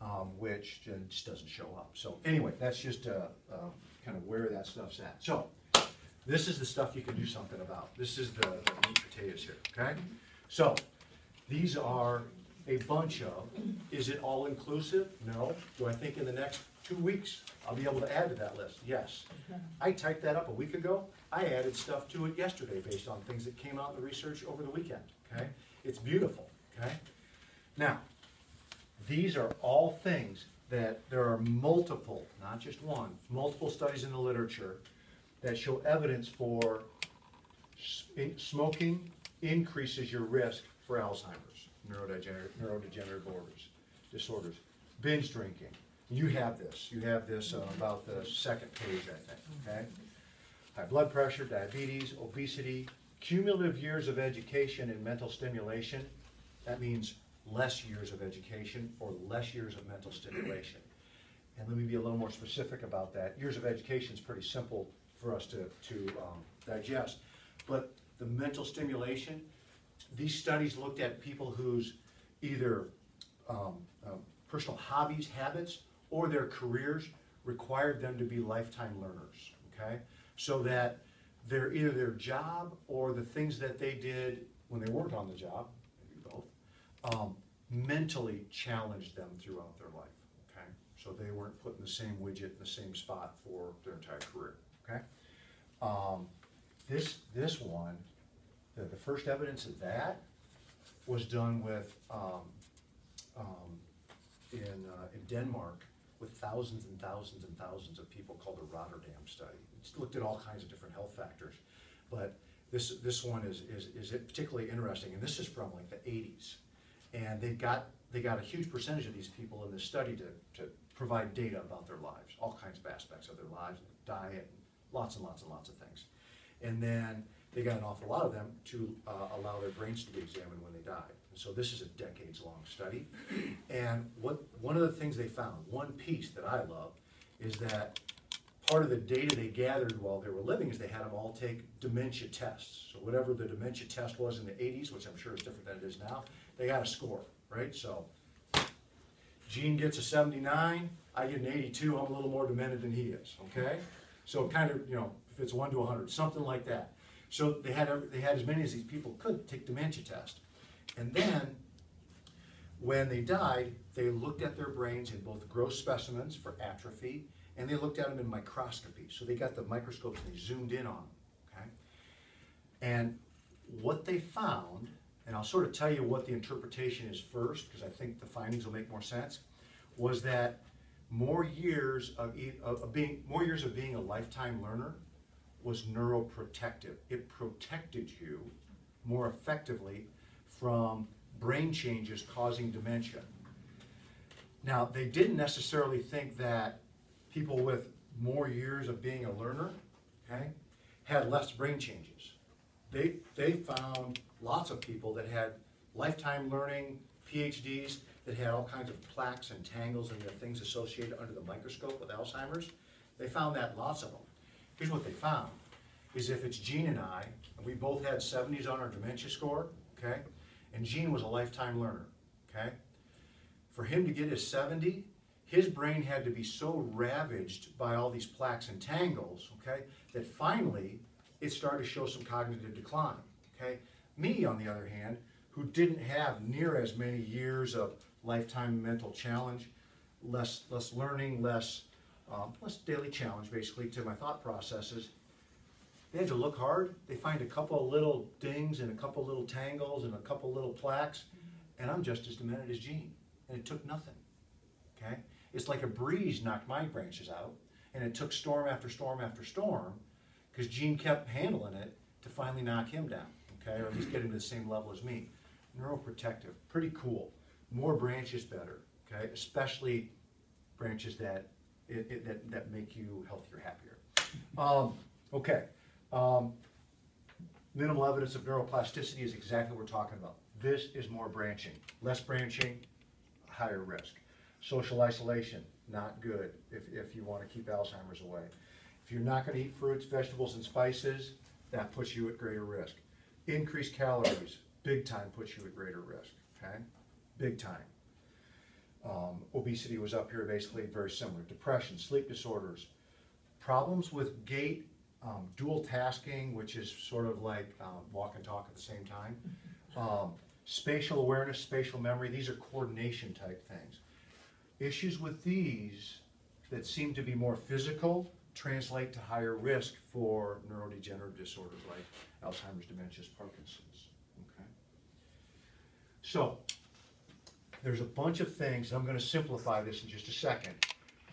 um, which just doesn't show up. So anyway, that's just, uh, uh, kind of where that stuff's at. So, this is the stuff you can do something about. This is the, the meat potatoes here, okay? So, these are a bunch of, is it all inclusive? No. Do I think in the next two weeks, I'll be able to add to that list? Yes. *laughs* I typed that up a week ago. I added stuff to it yesterday based on things that came out in the research over the weekend, okay? It's beautiful, okay? Now, these are all things that there are multiple, not just one, multiple studies in the literature that show evidence for smoking increases your risk for Alzheimer's, neurodegenerative, neurodegenerative disorders. Binge drinking, you have this, you have this uh, about the second page, I think, okay? High blood pressure, diabetes, obesity, cumulative years of education and mental stimulation, that means less years of education or less years of mental stimulation. And let me be a little more specific about that. Years of education is pretty simple for us to, to um, digest. But the mental stimulation, these studies looked at people whose either um, um, personal hobbies, habits, or their careers required them to be lifetime learners, okay? So that their, either their job or the things that they did when they weren't on the job, um, mentally challenged them throughout their life, okay? So they weren't put in the same widget, in the same spot for their entire career, okay? Um, this, this one, the, the first evidence of that was done with, um, um, in, uh, in Denmark with thousands and thousands and thousands of people called the Rotterdam study. It's looked at all kinds of different health factors. But this, this one is, is, is particularly interesting, and this is from like the eighties. And they got, they got a huge percentage of these people in this study to, to provide data about their lives, all kinds of aspects of their lives, diet, lots and lots and lots of things. And then they got an awful lot of them to uh, allow their brains to be examined when they died. And so this is a decades-long study. And what, one of the things they found, one piece that I love, is that part of the data they gathered while they were living is they had them all take dementia tests. So whatever the dementia test was in the 80s, which I'm sure is different than it is now, they got a score, right? So Gene gets a 79, I get an 82, I'm a little more demented than he is, okay? So kind of, you know, if it's 1 to 100, something like that. So they had, they had as many as these people could take dementia test. And then, when they died, they looked at their brains in both gross specimens for atrophy, and they looked at them in microscopy. So they got the microscopes and they zoomed in on them, okay? And what they found, and I'll sort of tell you what the interpretation is first, because I think the findings will make more sense, was that more years of, of being, more years of being a lifetime learner was neuroprotective. It protected you more effectively from brain changes causing dementia. Now, they didn't necessarily think that people with more years of being a learner, okay, had less brain changes. They, they found lots of people that had lifetime learning PhDs that had all kinds of plaques and tangles and things associated under the microscope with Alzheimer's. They found that lots of them. Here's what they found, is if it's Gene and I, and we both had seventies on our dementia score, okay? And Gene was a lifetime learner, okay? For him to get his seventy, his brain had to be so ravaged by all these plaques and tangles, okay, that finally it started to show some cognitive decline, okay? Me, on the other hand, who didn't have near as many years of lifetime mental challenge, less, less learning, less, um, less daily challenge, basically, to my thought processes, they had to look hard. They find a couple little dings and a couple little tangles and a couple little plaques, and I'm just as demented as Gene, and it took nothing, okay? It's like a breeze knocked my branches out, and it took storm after storm after storm, because Gene kept handling it to finally knock him down, okay, or at least get to the same level as me. Neuroprotective, pretty cool. More branches better, okay, especially branches that, it, it, that, that make you healthier, happier. Um, okay, um, minimal evidence of neuroplasticity is exactly what we're talking about. This is more branching. Less branching, higher risk. Social isolation, not good if, if you want to keep Alzheimer's away. If you're not going to eat fruits, vegetables, and spices, that puts you at greater risk. Increased calories, big time puts you at greater risk, okay? Big time. Um, obesity was up here basically very similar. Depression, sleep disorders, problems with gait, um, dual tasking, which is sort of like um, walk and talk at the same time. *laughs* Um, spatial awareness, spatial memory, these are coordination type things. Issues with these that seem to be more physical translate to higher risk for neurodegenerative disorders like Alzheimer's, dementias, Parkinson's. Okay. So, there's a bunch of things, I'm gonna simplify this in just a second,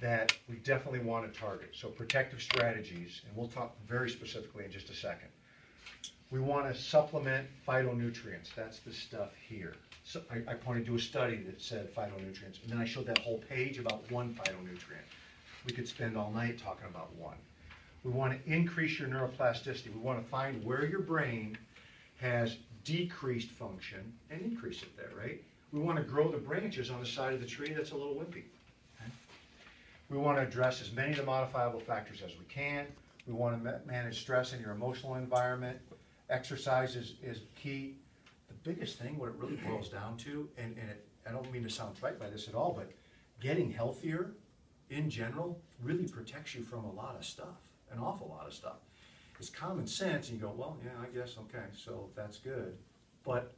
that we definitely wanna target. So protective strategies, and we'll talk very specifically in just a second. We wanna supplement phytonutrients, that's the stuff here. So I, I pointed to a study that said phytonutrients, and then I showed that whole page about one phytonutrient. We could spend all night talking about one. We wanna increase your neuroplasticity, we wanna find where your brain has decreased function and increase it there, right? We want to grow the branches on the side of the tree that's a little wimpy. okay? We want to address as many of the modifiable factors as we can. We want to ma- manage stress in your emotional environment. Exercise is, is key. The biggest thing, what it really boils down to, and, and it, I don't mean to sound trite by this at all, but getting healthier in general really protects you from a lot of stuff, an awful lot of stuff. It's common sense, and you go, well, yeah, I guess, okay, so that's good. But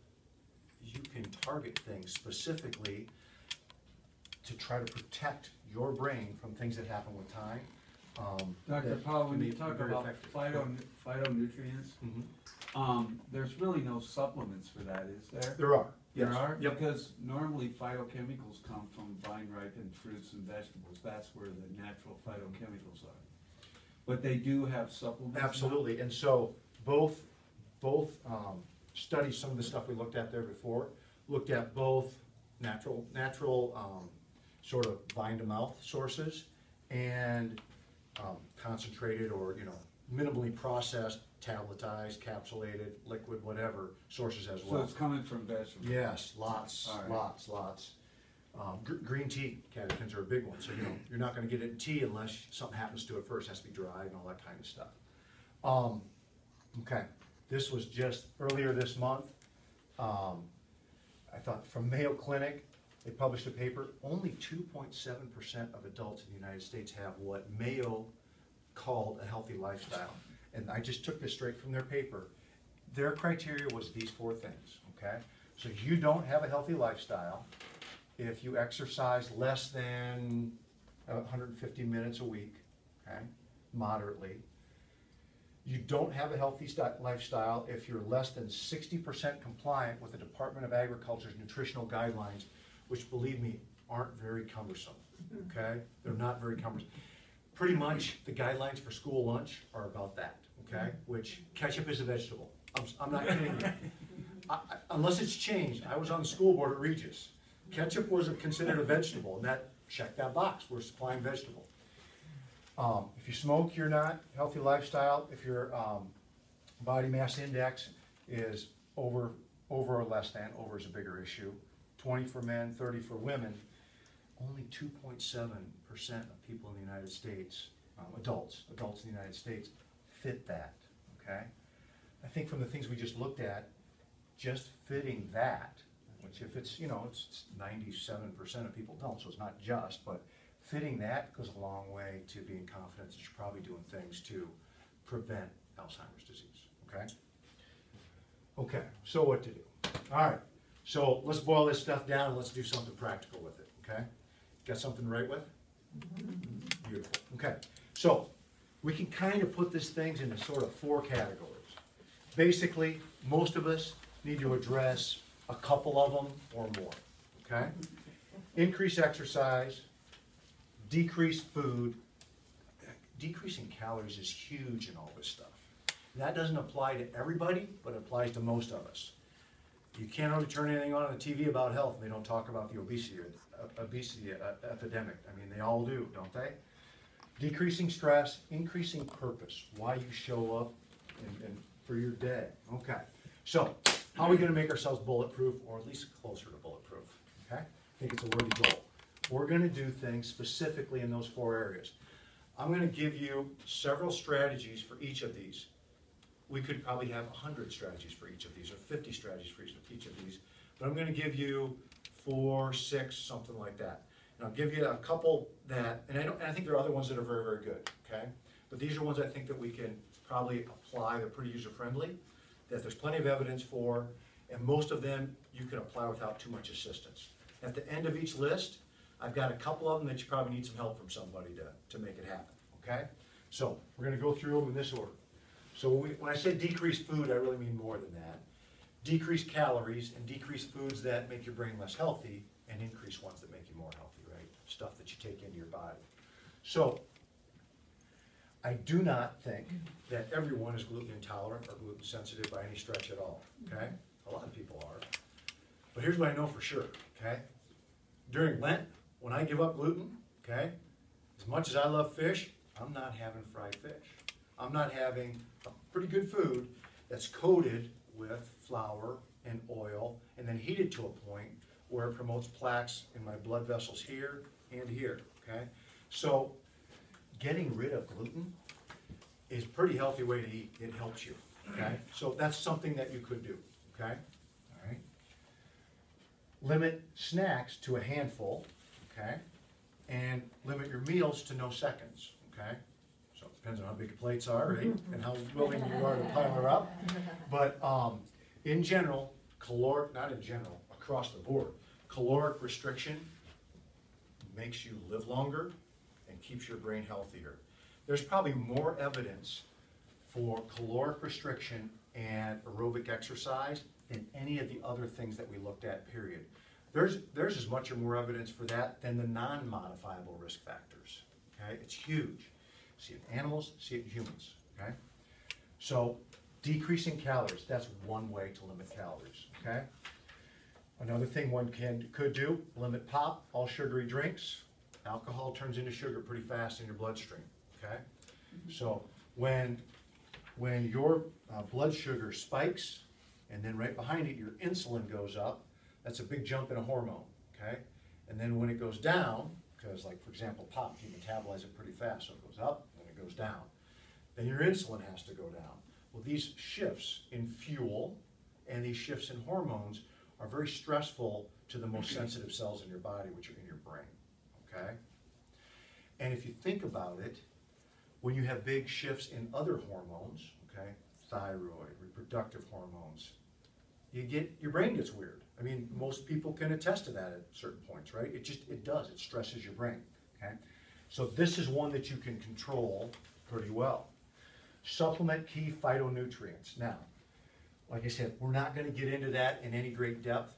you can target things specifically to try to protect your brain from things that happen with time. Um, Dr. that Powell, when can you be talk very about effective. phyto, phytonutrients, Mhm. um, there's really no supplements for that, is there? There are, There yes. are? Yep. Because normally phytochemicals come from vine ripened fruits and vegetables, that's where the natural phytochemicals are. But they do have supplements? now? Absolutely, and so both, both um, studies, some of the stuff we looked at there before, looked at both natural, natural um, sort of vine-to-mouth sources and um, concentrated or, you know, minimally processed, tabletized, capsulated, liquid, whatever, sources as well. So well. it's coming from vegetables? Yes, lots, All right. lots, lots. Um, gr- green tea catechins are a big one, so you know, you're not gonna get it in tea unless something happens to it first, it has to be dry and all that kind of stuff. Um, okay, this was just earlier this month. Um, I thought from Mayo Clinic, they published a paper, only two point seven percent of adults in the United States have what Mayo called a healthy lifestyle. And I just took this straight from their paper. Their criteria was these four things, okay? So you don't have a healthy lifestyle if you exercise less than hundred and fifty minutes a week, okay, moderately. You don't have a healthy lifestyle if you're less than sixty percent compliant with the Department of Agriculture's nutritional guidelines, which believe me, aren't very cumbersome, okay? They're not very cumbersome. Pretty much, the guidelines for school lunch are about that, okay? Which ketchup is a vegetable. I'm, I'm not kidding you. *laughs* I- I- Unless it's changed, I was on the school board at Regis. Ketchup was considered a vegetable, and that, check that box, we're supplying vegetable. Um, if you smoke, you're not, healthy lifestyle, if your, um, body mass index is over, over or less than, over is a bigger issue, twenty for men, thirty for women, only two point seven percent of people in the United States, um, adults, adults in the United States fit that, okay? I think from the things we just looked at, just fitting that, which if it's, you know, it's ninety-seven percent of people don't, so it's not just, but fitting that goes a long way to being confident that you're probably doing things to prevent Alzheimer's disease, okay? Okay, so what to do? All right, so let's boil this stuff down and let's do something practical with it, okay? Got something to write with? Beautiful, okay. So, we can kind of put these things into sort of four categories. Basically, most of us need to address a couple of them or more, okay? Increase exercise, decrease food. Decreasing calories is huge in all this stuff. That doesn't apply to everybody, but it applies to most of us. You can't really turn anything on on the TV about health, they don't talk about the obesity, uh, obesity uh, epidemic. I mean, they all do, don't they? Decreasing stress, increasing purpose, why you show up and, and for your day. Okay, so how are we gonna make ourselves bulletproof, or at least closer to bulletproof? Okay, I think it's a worthy goal. We're gonna do things specifically in those four areas. I'm gonna give you several strategies for each of these. We could probably have hundred strategies for each of these, or fifty strategies for each, of these. But I'm gonna give you four, six, something like that. And I'll give you a couple that, and I don't, and I think there are other ones that are very, very good, okay? But these are ones I think that we can probably apply, they're pretty user-friendly, that there's plenty of evidence for, and most of them you can apply without too much assistance. At the end of each list, I've got a couple of them that you probably need some help from somebody to, to make it happen, okay? So, we're gonna go through them in this order. So when, we, when I say decrease food, I really mean more than that. Decrease calories and decrease foods that make your brain less healthy and increase ones that make you more healthy, right? Stuff that you take into your body. So, I do not think that everyone is gluten intolerant or gluten sensitive by any stretch at all, okay? A lot of people are. But here's what I know for sure, okay? During Lent, when I give up gluten, okay, as much as I love fish, I'm not having fried fish. I'm not having pretty good food that's coated with flour and oil and then heated to a point where it promotes plaques in my blood vessels here and here, okay? So getting rid of gluten is a pretty healthy way to eat. It helps you, okay? So that's something that you could do, okay? All right. Limit snacks to a handful, okay? And limit your meals to no seconds, okay? Depends on how big your plates are, right? And how willing you are to pile her up. *laughs* But, um, in general, caloric, not in general, across the board, caloric restriction makes you live longer and keeps your brain healthier. There's probably more evidence for caloric restriction and aerobic exercise than any of the other things that we looked at, period. There's, there's as much or more evidence for that than the non-modifiable risk factors, okay? It's huge. See it in animals, see it in humans, okay? So decreasing calories, that's one way to limit calories, okay? Another thing one can, could do, limit pop, all sugary drinks. Alcohol turns into sugar pretty fast in your bloodstream, okay? So when, when your uh, blood sugar spikes, and then right behind it, your insulin goes up, that's a big jump in a hormone, okay? And then when it goes down, because like, for example, pop, you metabolize it pretty fast, so it goes up, it goes down. Then your insulin has to go down. Well, these shifts in fuel and these shifts in hormones are very stressful to the most sensitive cells in your body, which are in your brain, okay? And if you think about it, when you have big shifts in other hormones, okay, thyroid, reproductive hormones, you get, your brain gets weird. I mean, most people can attest to that at certain points, right? It just, it does, it stresses your brain, okay? So this is one that you can control pretty well. Supplement key phytonutrients. Now, like I said, we're not gonna get into that in any great depth.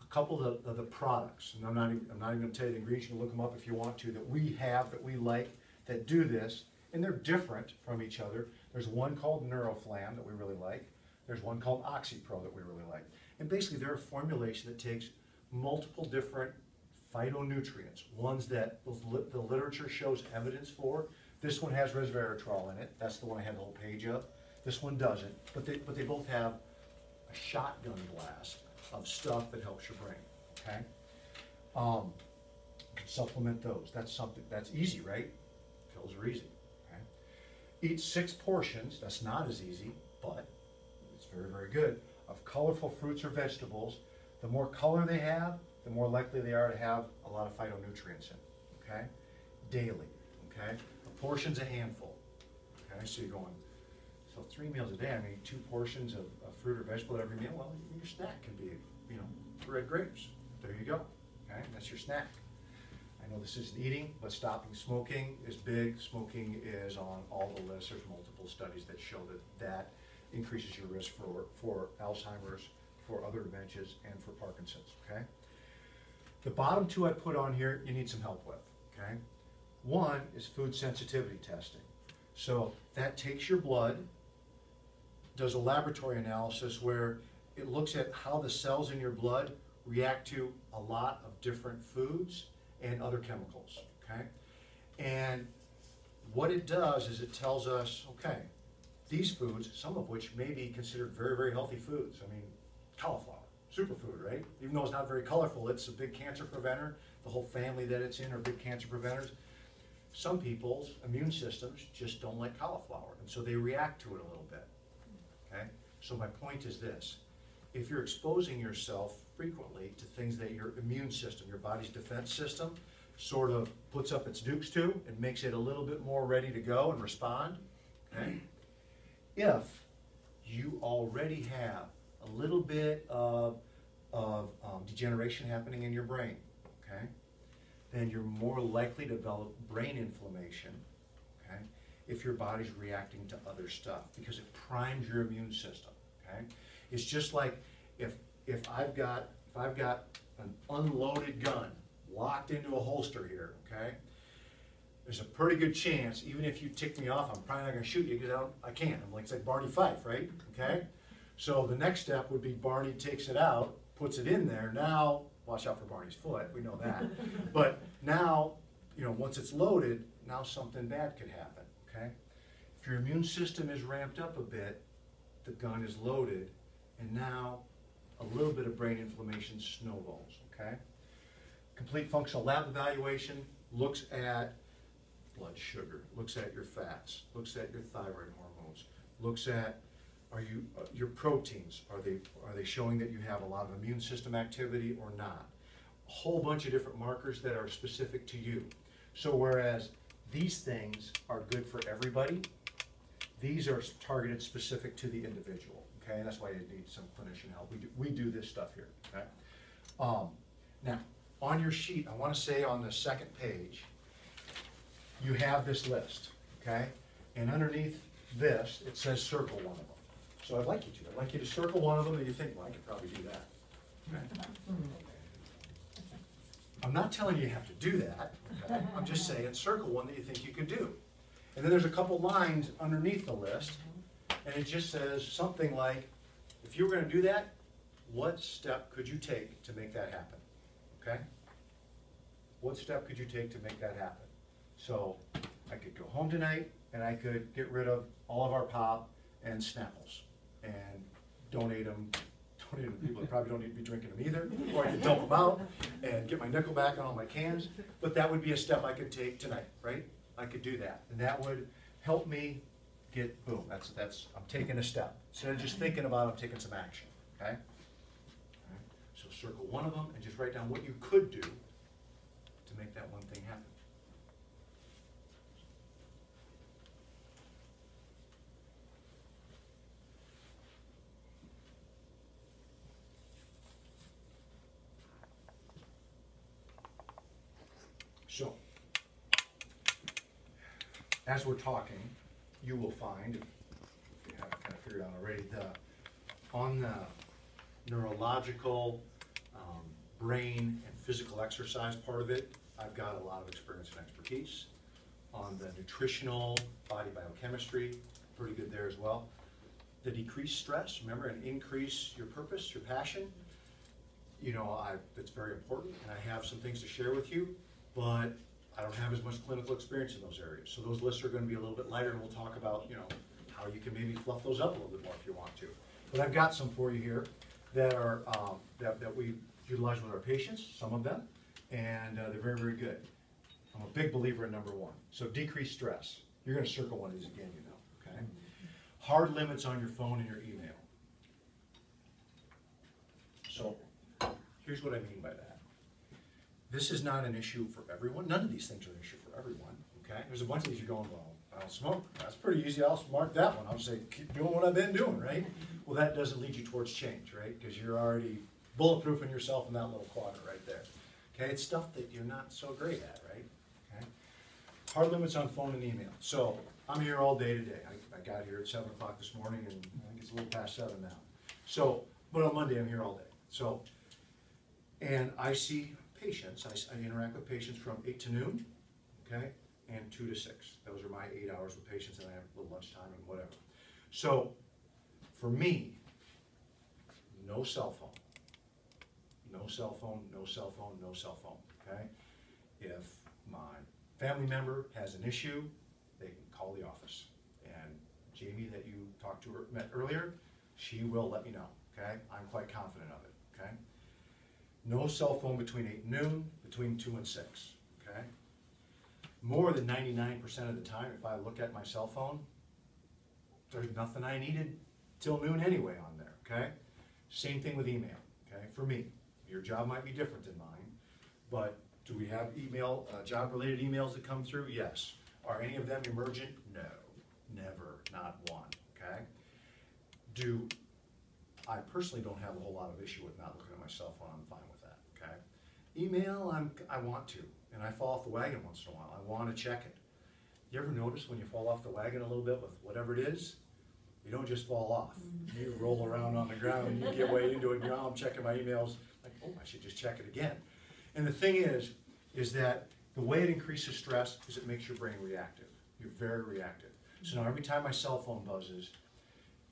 A couple of the, of the products, and I'm not, even- I'm not even gonna tell you the ingredients, you can look them up if you want to, that we have, that we like, that do this, and they're different from each other. There's one called Neuroflam that we really like. There's one called OxyPro that we really like. And basically, they're a formulation that takes multiple different phytonutrients, ones that the lit- the literature shows evidence for. This one has resveratrol in it, that's the one I had the whole page of. This one doesn't, but they, but they both have a shotgun blast of stuff that helps your brain, okay? Um, can supplement those, that's something, that's easy, right? Pills are easy, okay? Eat six portions, that's not as easy, but it's very, very good, of colorful fruits or vegetables. The more color they have, the more likely they are to have a lot of phytonutrients in, okay? Daily, okay? A portion's a handful, okay? So you're going, so three meals a day, I mean, two portions of, of fruit or vegetable at every meal, well, your snack can be, you know, red grapes. There you go, okay? That's your snack. I know this isn't eating, but stopping smoking is big. Smoking is on all the lists. There's multiple studies that show that that increases your risk for, for Alzheimer's, for other dementias and for Parkinson's, okay? The bottom two I put on here, you need some help with, okay? One is food sensitivity testing. So that takes your blood, does a laboratory analysis where it looks at how the cells in your blood react to a lot of different foods and other chemicals, okay? And what it does is it tells us, okay, these foods, some of which may be considered very, very healthy foods. I mean, cauliflower, superfood, right? Even though it's not very colorful, it's a big cancer preventer. The whole family that it's in are big cancer preventers. Some people's immune systems just don't like cauliflower, and so they react to it a little bit. Okay? So my point is this, if you're exposing yourself frequently to things that your immune system, your body's defense system, sort of puts up its dukes to and makes it a little bit more ready to go and respond, okay? If you already have a little bit of, of um, degeneration happening in your brain, okay? Then you're more likely to develop brain inflammation, okay? If your body's reacting to other stuff, because it primes your immune system, okay? It's just like if, if I've got, if I've got an unloaded gun locked into a holster here, okay? There's a pretty good chance, even if you tick me off, I'm probably not gonna shoot you, because I don't, I can't, I'm like, it's like Barney Fife, right, okay? So the next step would be Barney takes it out, puts it in there, now, watch out for Barney's foot, we know that. *laughs* But now, you know, once it's loaded, now something bad could happen, okay? If your immune system is ramped up a bit, the gun is loaded, and now a little bit of brain inflammation snowballs, okay? Complete functional lab evaluation looks at blood sugar, looks at your fats, looks at your thyroid hormones, looks at, are you, uh, your proteins, are they, are they showing that you have a lot of immune system activity or not? A whole bunch of different markers that are specific to you. So whereas these things are good for everybody, these are targeted specific to the individual, okay? And that's why you need some clinician help. We do, we do this stuff here, okay? Um, now, on your sheet, I wanna say on the second page, you have this list, okay? And underneath this, it says circle one of them. So I'd like you to, I'd like you to circle one of them and you think, well, I could probably do that. okay? *laughs* I'm not telling you you have to do that, okay? I'm just saying, circle one that you think you could do. And then there's a couple lines underneath the list, and it just says something like, if you were gonna do that, what step could you take to make that happen? Okay? What step could you take to make that happen? So, I could go home tonight, and I could get rid of all of our pop and Snapples, and donate them, *laughs* donate them to people that probably don't need to be drinking them either, or I could dump them out and get my nickel back on all my cans, but that would be a step I could take tonight, right? I could do that, and that would help me get, boom, that's, that's, I'm taking a step. Instead of just thinking about it, I'm taking some action, okay? So circle one of them and just write down what you could do to make that one thing happen. So, as we're talking, you will find, if you haven't kind of figured out already, the, on the neurological, um, brain and physical exercise part of it, I've got a lot of experience and expertise. On the nutritional, body biochemistry, pretty good there as well. The decreased stress, remember, and increase your purpose, your passion, you know, I, that's very important, and I have some things to share with you, but I don't have as much clinical experience in those areas. So those lists are gonna be a little bit lighter, and we'll talk about, you know, how you can maybe fluff those up a little bit more if you want to. But I've got some for you here that are, um, that, that we utilize with our patients, some of them, and uh, they're very, very good. I'm a big believer in number one. So decrease stress. You're gonna circle one of these again, you know, okay? Hard limits on your phone and your email. So, here's what I mean by that. This is not an issue for everyone. None of these things are an issue for everyone, okay? There's a bunch of these you're going, well, I don't smoke. That's pretty easy. I'll mark that one. I'll say, keep doing what I've been doing, right? Well, that doesn't lead you towards change, right? Because you're already bulletproofing yourself in that little quadrant right there. Okay, it's stuff that you're not so great at, right? Okay. Hard limits on phone and email. So, I'm here all day today. I, I got here at seven o'clock this morning and I think it's a little past seven now. So, But on Monday, I'm here all day, so, and I see patients, I interact with patients from eight to noon, okay, and two to six. Those are my eight hours with patients, and I have a little lunchtime and whatever. So, for me, no cell phone. No cell phone, no cell phone, no cell phone, okay? If my family member has an issue, they can call the office. And Jamie that you talked to, or met earlier, she will let me know, okay? I'm quite confident of it, okay? No cell phone between eight and noon, between two and six, okay? More than ninety-nine percent of the time, if I look at my cell phone, there's nothing I needed till noon anyway on there, okay? Same thing with email, okay, for me. Your job might be different than mine, but do we have email, uh, job-related emails that come through? Yes. Are any of them emergent? No, never, not one, okay? Do, I personally don't have a whole lot of issue with not looking at my cell phone, I'm fine? Email, I'm, I want to, and I fall off the wagon once in a while, I wanna check it. You ever notice when you fall off the wagon a little bit with whatever it is? You don't just fall off. Mm-hmm. You roll around on the ground, and you get way into it, and now I'm checking my emails, like, oh, I should just check it again. And the thing is, is that the way it increases stress is it makes your brain reactive. You're very reactive. So now every time my cell phone buzzes,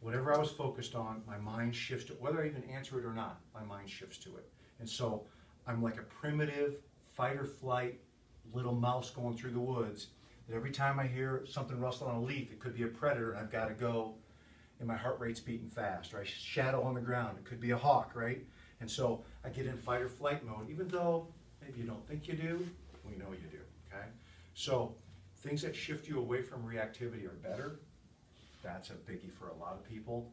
whatever I was focused on, my mind shifts to, it. whether I even answer it or not, my mind shifts to it. And so I'm like a primitive fight or flight little mouse going through the woods. That every time I hear something rustle on a leaf, it could be a predator, and I've got to go, and my heart rate's beating fast, or I shadow on the ground. It could be a hawk, right? And so I get in fight or flight mode, even though maybe you don't think you do, we know you do, okay? So things that shift you away from reactivity are better. That's a biggie for a lot of people.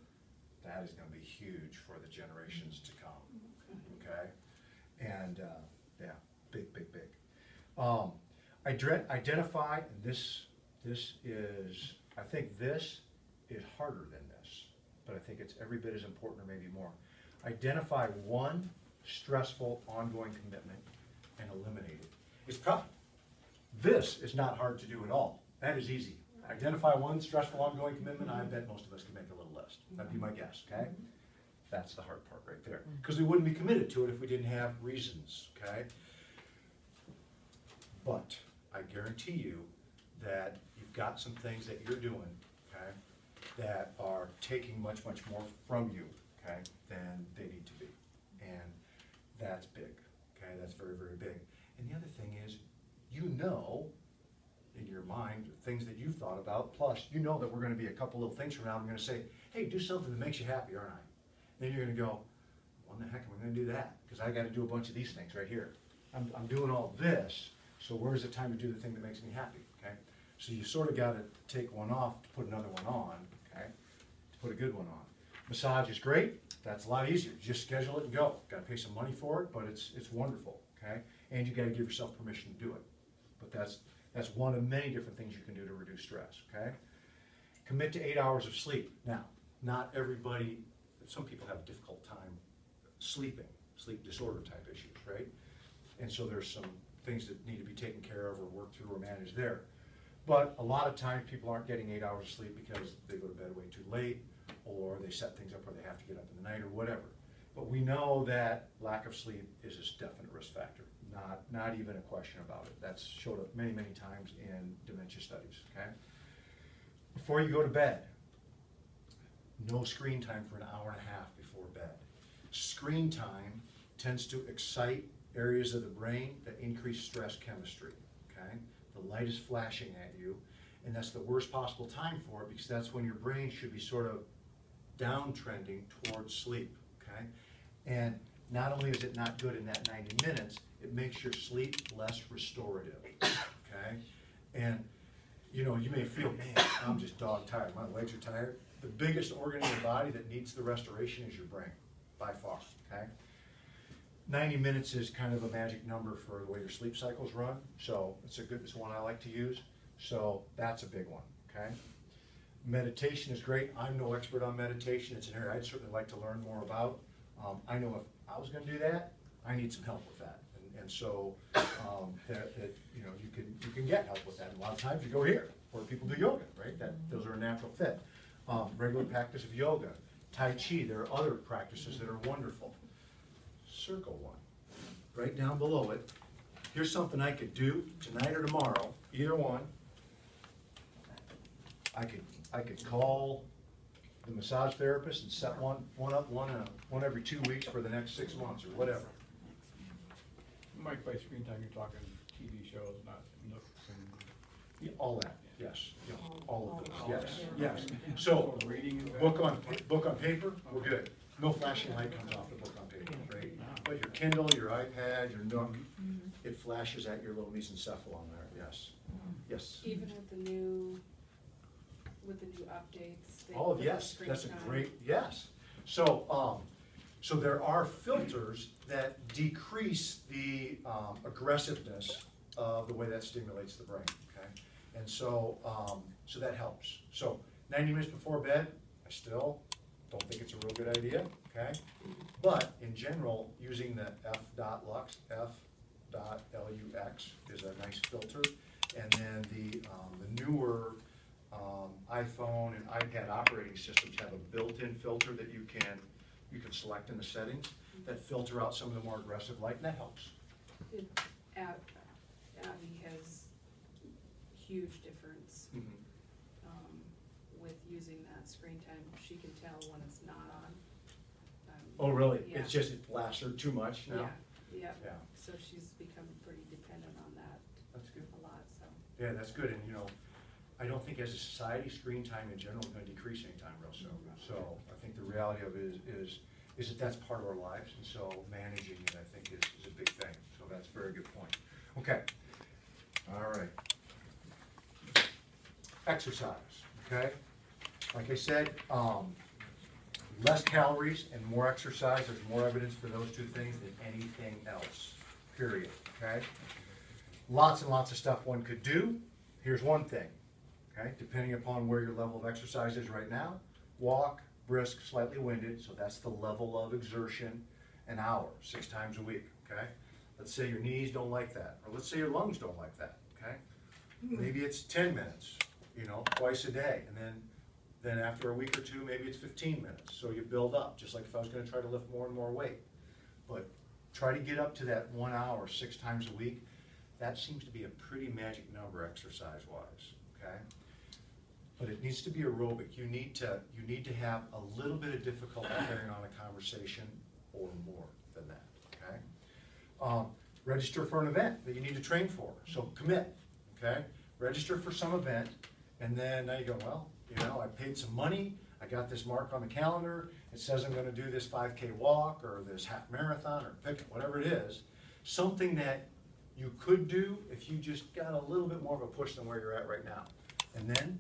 That is gonna be huge for the generations to come, okay? And, uh, yeah, big, big, big. Um, idre- identify, this, this is, I think this is harder than this, but I think it's every bit as important or maybe more. Identify one stressful ongoing commitment and eliminate it. It's prob, this is not hard to do at all. That is easy. Identify one stressful ongoing commitment, I bet most of us can make a little list. That'd be my guess, okay? That's the hard part right there. Because we wouldn't be committed to it if we didn't have reasons, okay? But I guarantee you that you've got some things that you're doing, okay, that are taking much, much more from you, okay, than they need to be. And that's big, okay, that's very, very big. And the other thing is, you know, in your mind, things that you've thought about, plus you know that we're gonna be a couple little things from now, I'm gonna say, hey, do something that makes you happy, aren't I? Then you're gonna go, when the heck am I gonna do that? Because I gotta do a bunch of these things right here. I'm, I'm doing all this, so where's the time to do the thing that makes me happy, okay? So you sort of gotta take one off to put another one on, okay? To put a good one on. Massage is great, that's a lot easier, just schedule it and go. Gotta pay some money for it, but it's, it's wonderful, okay? And you gotta give yourself permission to do it. But that's, that's one of many different things you can do to reduce stress, okay? Commit to eight hours of sleep. Now, not everybody, some people have a difficult time sleeping, sleep disorder type issues, right? And so there's some things that need to be taken care of or worked through or managed there. But a lot of times, people aren't getting eight hours of sleep because they go to bed way too late, or they set things up where they have to get up in the night or whatever. But we know that lack of sleep is a definite risk factor, not, not even a question about it. That's showed up many, many times in dementia studies, okay? Before you go to bed, no screen time for an hour and a half before bed. Screen time tends to excite areas of the brain that increase stress chemistry, okay? The light is flashing at you, and that's the worst possible time for it because that's when your brain should be sort of downtrending towards sleep, okay? And not only is it not good in that ninety minutes, it makes your sleep less restorative, okay? And, you know, you may feel, man, I'm just dog tired, my legs are tired. The biggest organ in your body that needs the restoration is your brain, by far, okay? Ninety minutes is kind of a magic number for the way your sleep cycles run, so it's a good, it's one I like to use. So that's a big one, okay? Meditation is great. I'm no expert on meditation. It's an area I'd certainly like to learn more about. Um, I know if I was gonna do that, I need some help with that. And, and so, um, that, that, you know, you can, you can get help with that. A lot of times you go here, where people do yoga, right? That, those are a natural fit. Um, regular practice of yoga, Tai Chi, there are other practices that are wonderful. Circle one, write down below it. Here's something I could do tonight or tomorrow, either one. I could, I could call the massage therapist and set one, one up, one, uh, one every two weeks for the next six months or whatever. Mike, by screen time, you're talking TV shows, not looks and. All that, yes, yeah, all of those, yes, yes. So, Reading book on, book on paper, we're good. No flashing light comes off the book on paper, right? But your Kindle, your iPad, your Nook, it flashes at your little mesencephalon there, yes. Yes. Even with the new, with the new updates. they Oh, put yes, screen that's a time. great, yes. So, um, so there are filters that decrease the, um, aggressiveness of the way that stimulates the brain, okay? And so, um, so that helps. So ninety minutes before bed, I still don't think it's a real good idea, okay? But in general, using the F dot lux, F dot L U X is a nice filter. And then the, um, the newer, um, iPhone and iPad operating systems have a built-in filter that you can, you can select in the settings that filter out some of the more aggressive light, and that helps. Abby has huge difference, um, with using that screen time. She can tell when it's not on. Um, Oh, really? Yeah. It's just, it blasts her too much now? Yeah, yeah, Yeah. so she's become pretty dependent on that That's good. a lot, so. Yeah, that's good, and you know, I don't think as a society, screen time in general is gonna decrease anytime real soon. So I think the reality of it is, is, is that that's part of our lives, and so managing it, I think, is, is a big thing. So that's a very good point. Okay, all right. Exercise, okay? Like I said, um, less calories and more exercise, there's more evidence for those two things than anything else, period, okay? Lots and lots of stuff one could do. Here's one thing, okay? Depending upon where your level of exercise is right now, walk, brisk, slightly winded, so that's the level of exertion, an hour, six times a week, okay? Let's say your knees don't like that, or let's say your lungs don't like that, okay? Maybe it's ten minutes, you know, twice a day, and then, then after a week or two, maybe it's fifteen minutes, so you build up, just like if I was gonna try to lift more and more weight. But try to get up to that one hour, six times a week, that seems to be a pretty magic number exercise-wise, okay? But it needs to be aerobic, you need to, you need to have a little bit of difficulty *coughs* carrying on a conversation or more than that, okay? Um, register for an event that you need to train for, so commit, okay? Register for some event, and then now you go, well, you know, I paid some money, I got this mark on the calendar, it says I'm gonna do this five K walk, or this half marathon, or pick it, whatever it is. Something that you could do if you just got a little bit more of a push than where you're at right now. And then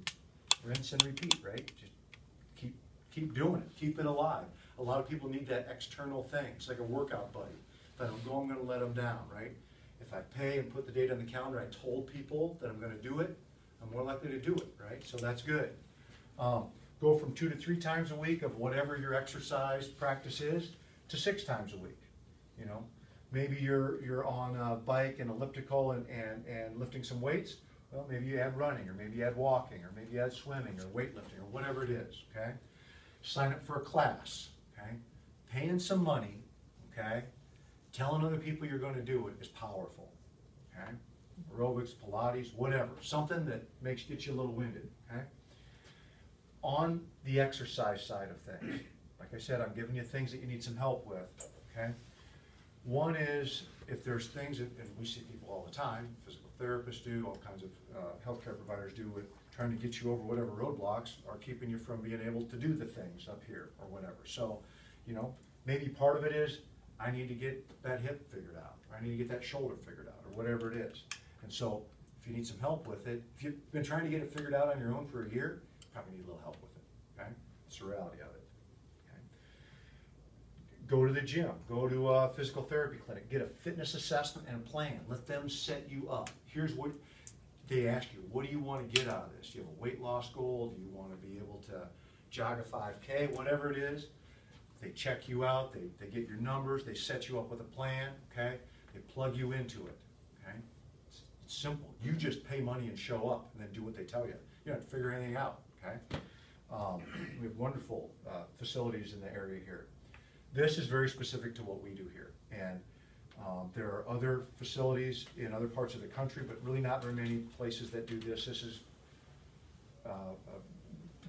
rinse and repeat, right? Just keep, keep doing it, keep it alive. A lot of people need that external thing, it's like a workout buddy. If I don't go, I'm gonna let them down, right? If I pay and put the date on the calendar, I told people that I'm gonna do it, I'm more likely to do it, right? So that's good. Um, go from two to three times a week of whatever your exercise practice is to six times a week, you know? Maybe you're, you're on a bike and elliptical and, and, and lifting some weights, well, maybe you add running, or maybe you add walking, or maybe you add swimming, or weightlifting, or whatever it is, okay? Sign up for a class, okay? Paying some money, okay? Telling other people you're gonna do it is powerful, okay? Aerobics, Pilates, whatever, something that makes, gets you a little winded, okay? On the exercise side of things, like I said, I'm giving you things that you need some help with, okay? One is, if there's things, that- and we see people all the time, physical therapists do, all kinds of uh, healthcare providers do, with trying to get you over whatever roadblocks are keeping you from being able to do the things up here or whatever. So, you know, maybe part of it is, I need to get that hip figured out, or I need to get that shoulder figured out, or whatever it is. And so, if you need some help with it, if you've been trying to get it figured out on your own for a year, you probably need a little help with it, okay? It's the reality of it, okay? Go to the gym, go to a physical therapy clinic, get a fitness assessment and a plan, let them set you up. Here's what, they ask you, what do you wanna get out of this? Do you have a weight loss goal? Do you wanna be able to jog a five K, whatever it is? They check you out, they, they get your numbers, they set you up with a plan, okay? They plug you into it? Simple, you just pay money and show up and then do what they tell you. You don't have to figure anything out, okay? Um, we have wonderful, uh, facilities in the area here. This is very specific to what we do here, and, um, there are other facilities in other parts of the country, but really not very many places that do this. This is, uh, uh,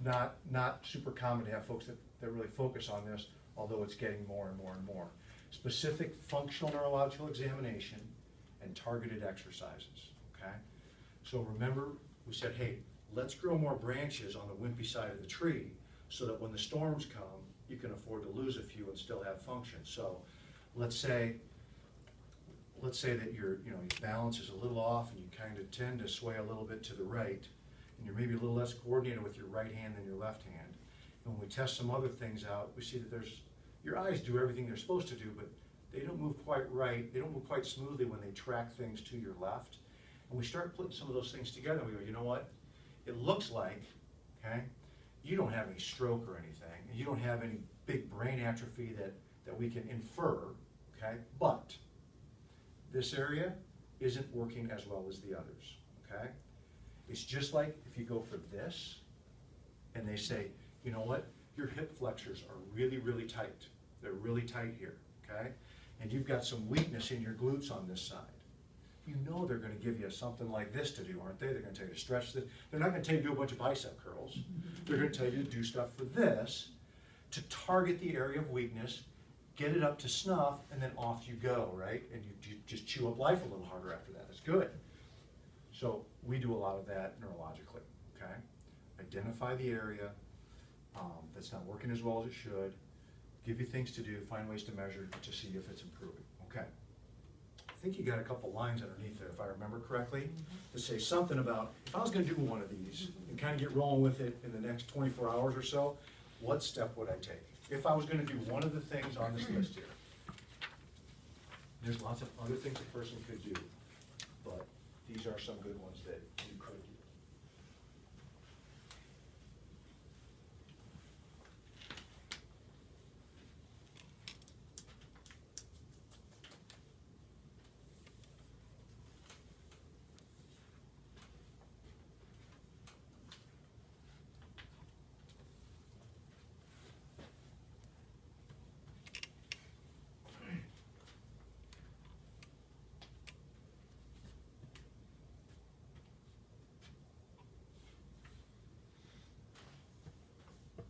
not, not super common to have folks that, that really focus on this, although it's getting more and more and more. Specific functional neurological examination and targeted exercises? So remember, we said, hey, let's grow more branches on the wimpy side of the tree, so that when the storms come, you can afford to lose a few and still have function. So, let's say, let's say that your, you know, your balance is a little off and you kind of tend to sway a little bit to the right, and you're maybe a little less coordinated with your right hand than your left hand. And when we test some other things out, we see that there's, your eyes do everything they're supposed to do, but they don't move quite right, they don't move quite smoothly when they track things to your left. And we start putting some of those things together, we go, you know what? It looks like, okay, you don't have any stroke or anything, you don't have any big brain atrophy that, that we can infer, okay? But this area isn't working as well as the others, okay? It's just like if you go for this, and they say, you know what, your hip flexors are really, really tight. They're really tight here, okay? And you've got some weakness in your glutes on this side. You know they're gonna give you something like this to do, aren't they? They're gonna tell you to stretch this. They're not gonna tell you to do a bunch of bicep curls. They're gonna tell you to do stuff for this, to target the area of weakness, get it up to snuff, and then off you go, right? And you, you just chew up life a little harder after that. That's good. So we do a lot of that neurologically, okay? Identify the area um, that's not working as well as it should, give you things to do, find ways to measure to see if it's improving, think you got a couple lines underneath there, if I remember correctly, to say something about, if I was gonna do one of these and kind of get rolling with it in the next twenty-four hours or so, what step would I take? If I was gonna do one of the things on this list here. There's lots of other things a person could do, but these are some good ones that you could do.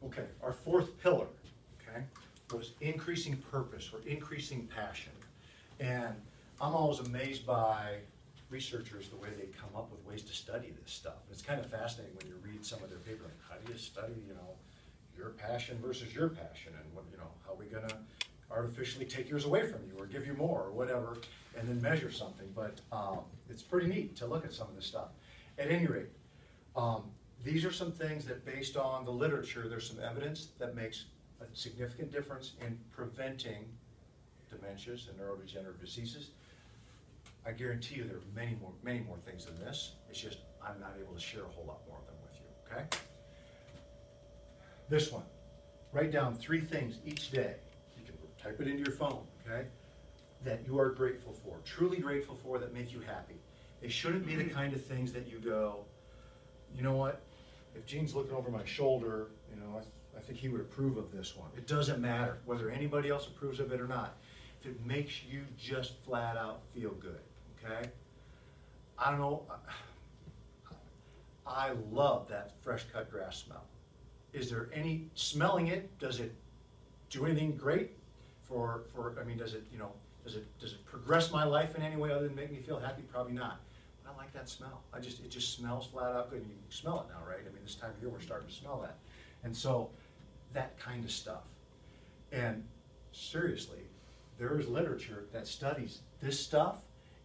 Okay, our fourth pillar, okay, was increasing purpose or increasing passion. And I'm always amazed by researchers, the way they come up with ways to study this stuff. It's kind of fascinating when you read some of their paper, like, how do you study, you know, your passion versus your passion, and what, you know, how are we gonna artificially take yours away from you, or give you more, or whatever, and then measure something, but, um, it's pretty neat to look at some of this stuff. At any rate, um, these are some things that, based on the literature, there's some evidence that makes a significant difference in preventing dementias and neurodegenerative diseases. I guarantee you there are many more, many more things than this. It's just I'm not able to share a whole lot more of them with you, okay? This one, write down three things each day. You can type it into your phone, okay? That you are grateful for, truly grateful for, that make you happy. They shouldn't be the kind of things that you go, you know what? If Gene's looking over my shoulder, you know, I, I think he would approve of this one. It doesn't matter whether anybody else approves of it or not. If it makes you just flat out feel good, okay? I don't know. I love that fresh cut grass smell. Is there any smelling it? Does it do anything great for for? I mean, does it you know? Does it does it progress my life in any way other than make me feel happy? Probably not. Like that smell. I just it just smells flat out good. You can smell it now, right? I mean, this time of year we're starting to smell that, and so that kind of stuff. And seriously, there is literature that studies this stuff,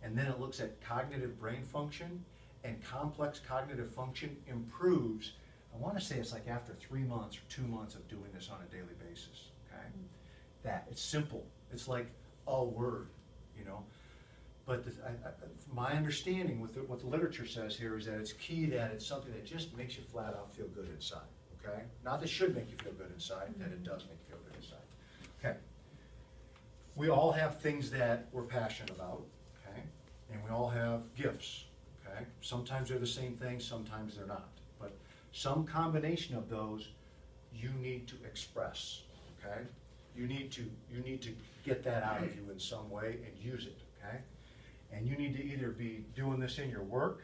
and then it looks at cognitive brain function, and complex cognitive function improves. I want to say it's like after three months or two months of doing this on a daily basis. Okay, mm. that it's simple. It's like a word, you know. But the, I, I, my understanding, with the, what the literature says here, is that it's key that it's something that just makes you flat out feel good inside. Okay, not that should make you feel good inside, that it does make you feel good inside. Okay. We all have things that we're passionate about, okay? And we all have gifts, okay? Sometimes they're the same thing, sometimes they're not. But some combination of those you need to express, okay? You need to, you need to get that out of you in some way and use it, okay? And you need to either be doing this in your work,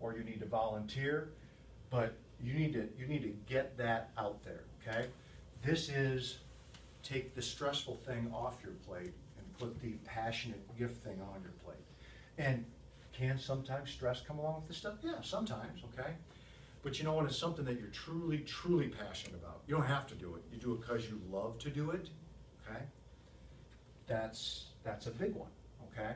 or you need to volunteer, but you need to, you need to get that out there, okay? This is, take the stressful thing off your plate and put the passionate gift thing on your plate. And can sometimes stress come along with this stuff? Yeah, sometimes, okay? But you know what, it's something that you're truly, truly passionate about. You don't have to do it, you do it because you love to do it, okay? That's, that's a big one, okay?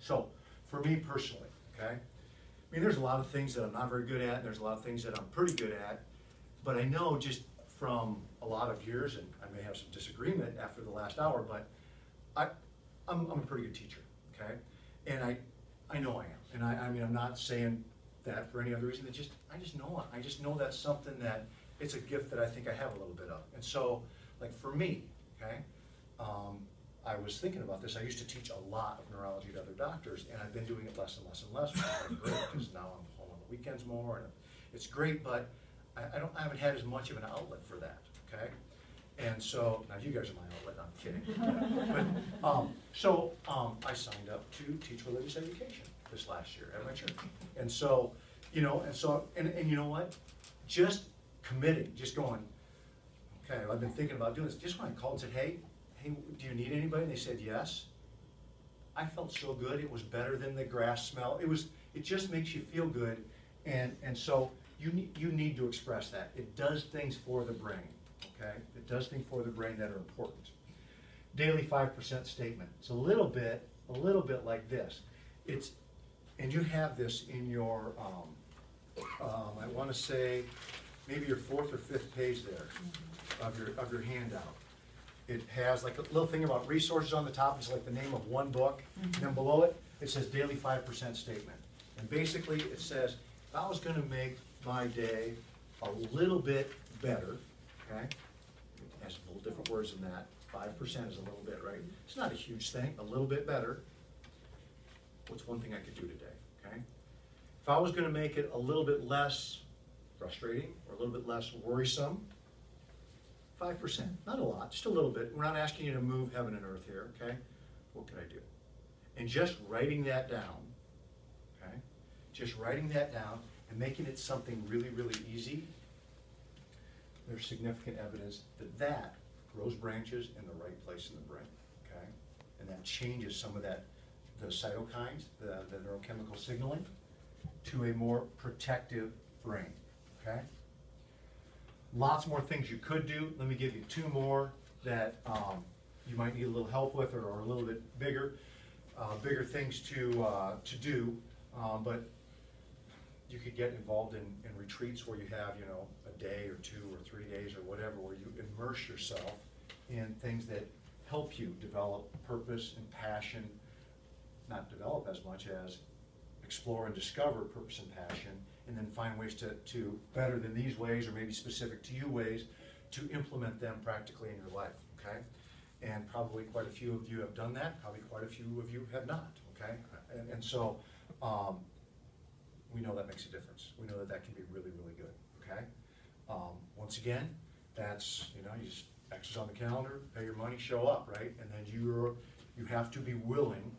So, for me personally, okay? I mean, there's a lot of things that I'm not very good at, and there's a lot of things that I'm pretty good at, but I know just from a lot of years, and I may have some disagreement after the last hour, but I, I'm, I'm a pretty good teacher, okay? And I, I know I am, and I, I mean, I'm not saying that for any other reason, it just, I just know it, I just know that's something that, it's a gift that I think I have a little bit of. And so, like, for me, okay, um, I was thinking about this, I used to teach a lot of neurology to other doctors, and I've been doing it less and less and less, because now I'm home on the weekends more, and it's great, but I, I don't, I haven't had as much of an outlet for that, okay? And so, now you guys are my outlet, I'm kidding. But, um, so, um, I signed up to teach religious education this last year at my church. And so, you know, and so, and, and you know what? Just committing, just going, okay, I've been thinking about doing this, just when I called and said, hey, hey, do you need anybody? And they said, yes. I felt so good, it was better than the grass smell, it was, it just makes you feel good. And, and so, you need, you need to express that. It does things for the brain, okay? It does things for the brain that are important. Daily five percent statement, it's a little bit, a little bit like this. It's, and you have this in your, um, um, I wanna say, maybe your fourth or fifth page there of your, of your handout. It has like a little thing about resources on the top, it's like the name of one book, and then mm-hmm. below it, it says daily five percent statement. And basically, it says, if I was gonna make my day a little bit better, okay? It has a little different words than that, five percent is a little bit, right? It's not a huge thing, a little bit better. What's one thing I could do today, okay? If I was gonna make it a little bit less frustrating, or a little bit less worrisome, five percent, not a lot, just a little bit. We're not asking you to move heaven and earth here, okay? What could I do? And just writing that down, okay? Just writing that down and making it something really, really easy, there's significant evidence that that grows branches in the right place in the brain, okay? And that changes some of that, the cytokines, the, the neurochemical signaling, to a more protective brain, okay? Lots more things you could do. Let me give you two more that um, you might need a little help with or are a little bit bigger, uh, bigger things to, uh, to do. Um, But you could get involved in, in retreats where you have, you know, a day or two or three days or whatever, where you immerse yourself in things that help you develop purpose and passion, not develop as much as explore and discover purpose and passion, and then find ways to, to, better than these ways, or maybe specific to you ways, to implement them practically in your life, okay? And probably quite a few of you have done that, probably quite a few of you have not, okay? And, and so, um, we know that makes a difference. We know that that can be really, really good, okay? Um, once again, that's, you know, you just X's on the calendar, pay your money, show up, right? And then you're, you have to be willing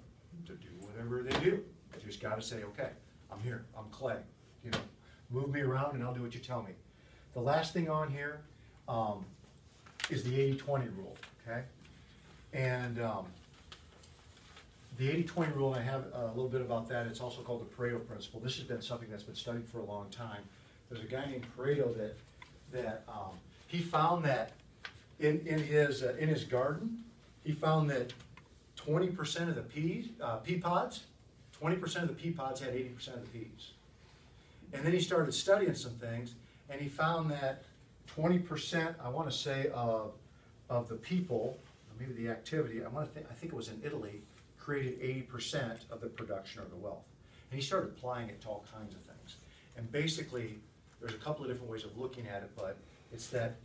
to do whatever they do. You just gotta say, okay, I'm here, I'm Clay, you know, move me around and I'll do what you tell me. The last thing on here, um, is the 80-20 rule, okay? And, um, the 80-20 rule, I have a little bit about that, it's also called the Pareto principle. This has been something that's been studied for a long time. There's a guy named Pareto that, that, um, he found that in, in his, uh, in his garden, he found that twenty percent of the peas, uh, pea pods, twenty percent of the pea pods had eighty percent of the peas. And then he started studying some things, and he found that twenty percent, I wanna say, of, of the people, maybe the activity, I wanna think, I think it was in Italy, created eighty percent of the production or the wealth. And he started applying it to all kinds of things. And basically, there's a couple of different ways of looking at it, but it's that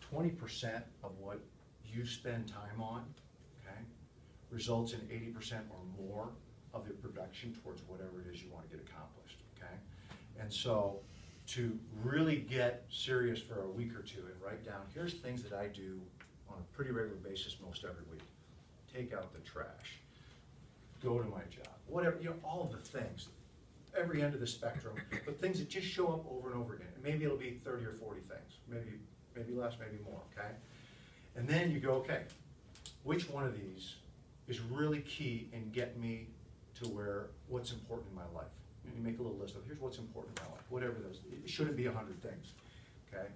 twenty percent of what you spend time on, okay, results in eighty percent or more of the production towards whatever it is you wanna get accomplished? And so, to really get serious for a week or two and write down, here's things that I do on a pretty regular basis most every week. Take out the trash, go to my job, whatever, you know, all the things, every end of the spectrum, but things that just show up over and over again. And maybe it'll be thirty or forty things, maybe, maybe less, maybe more, okay? And then you go, okay, which one of these is really key in getting me to where, what's important in my life? You make a little list of, here's what's important in my life, whatever those, it shouldn't be a hundred things, okay?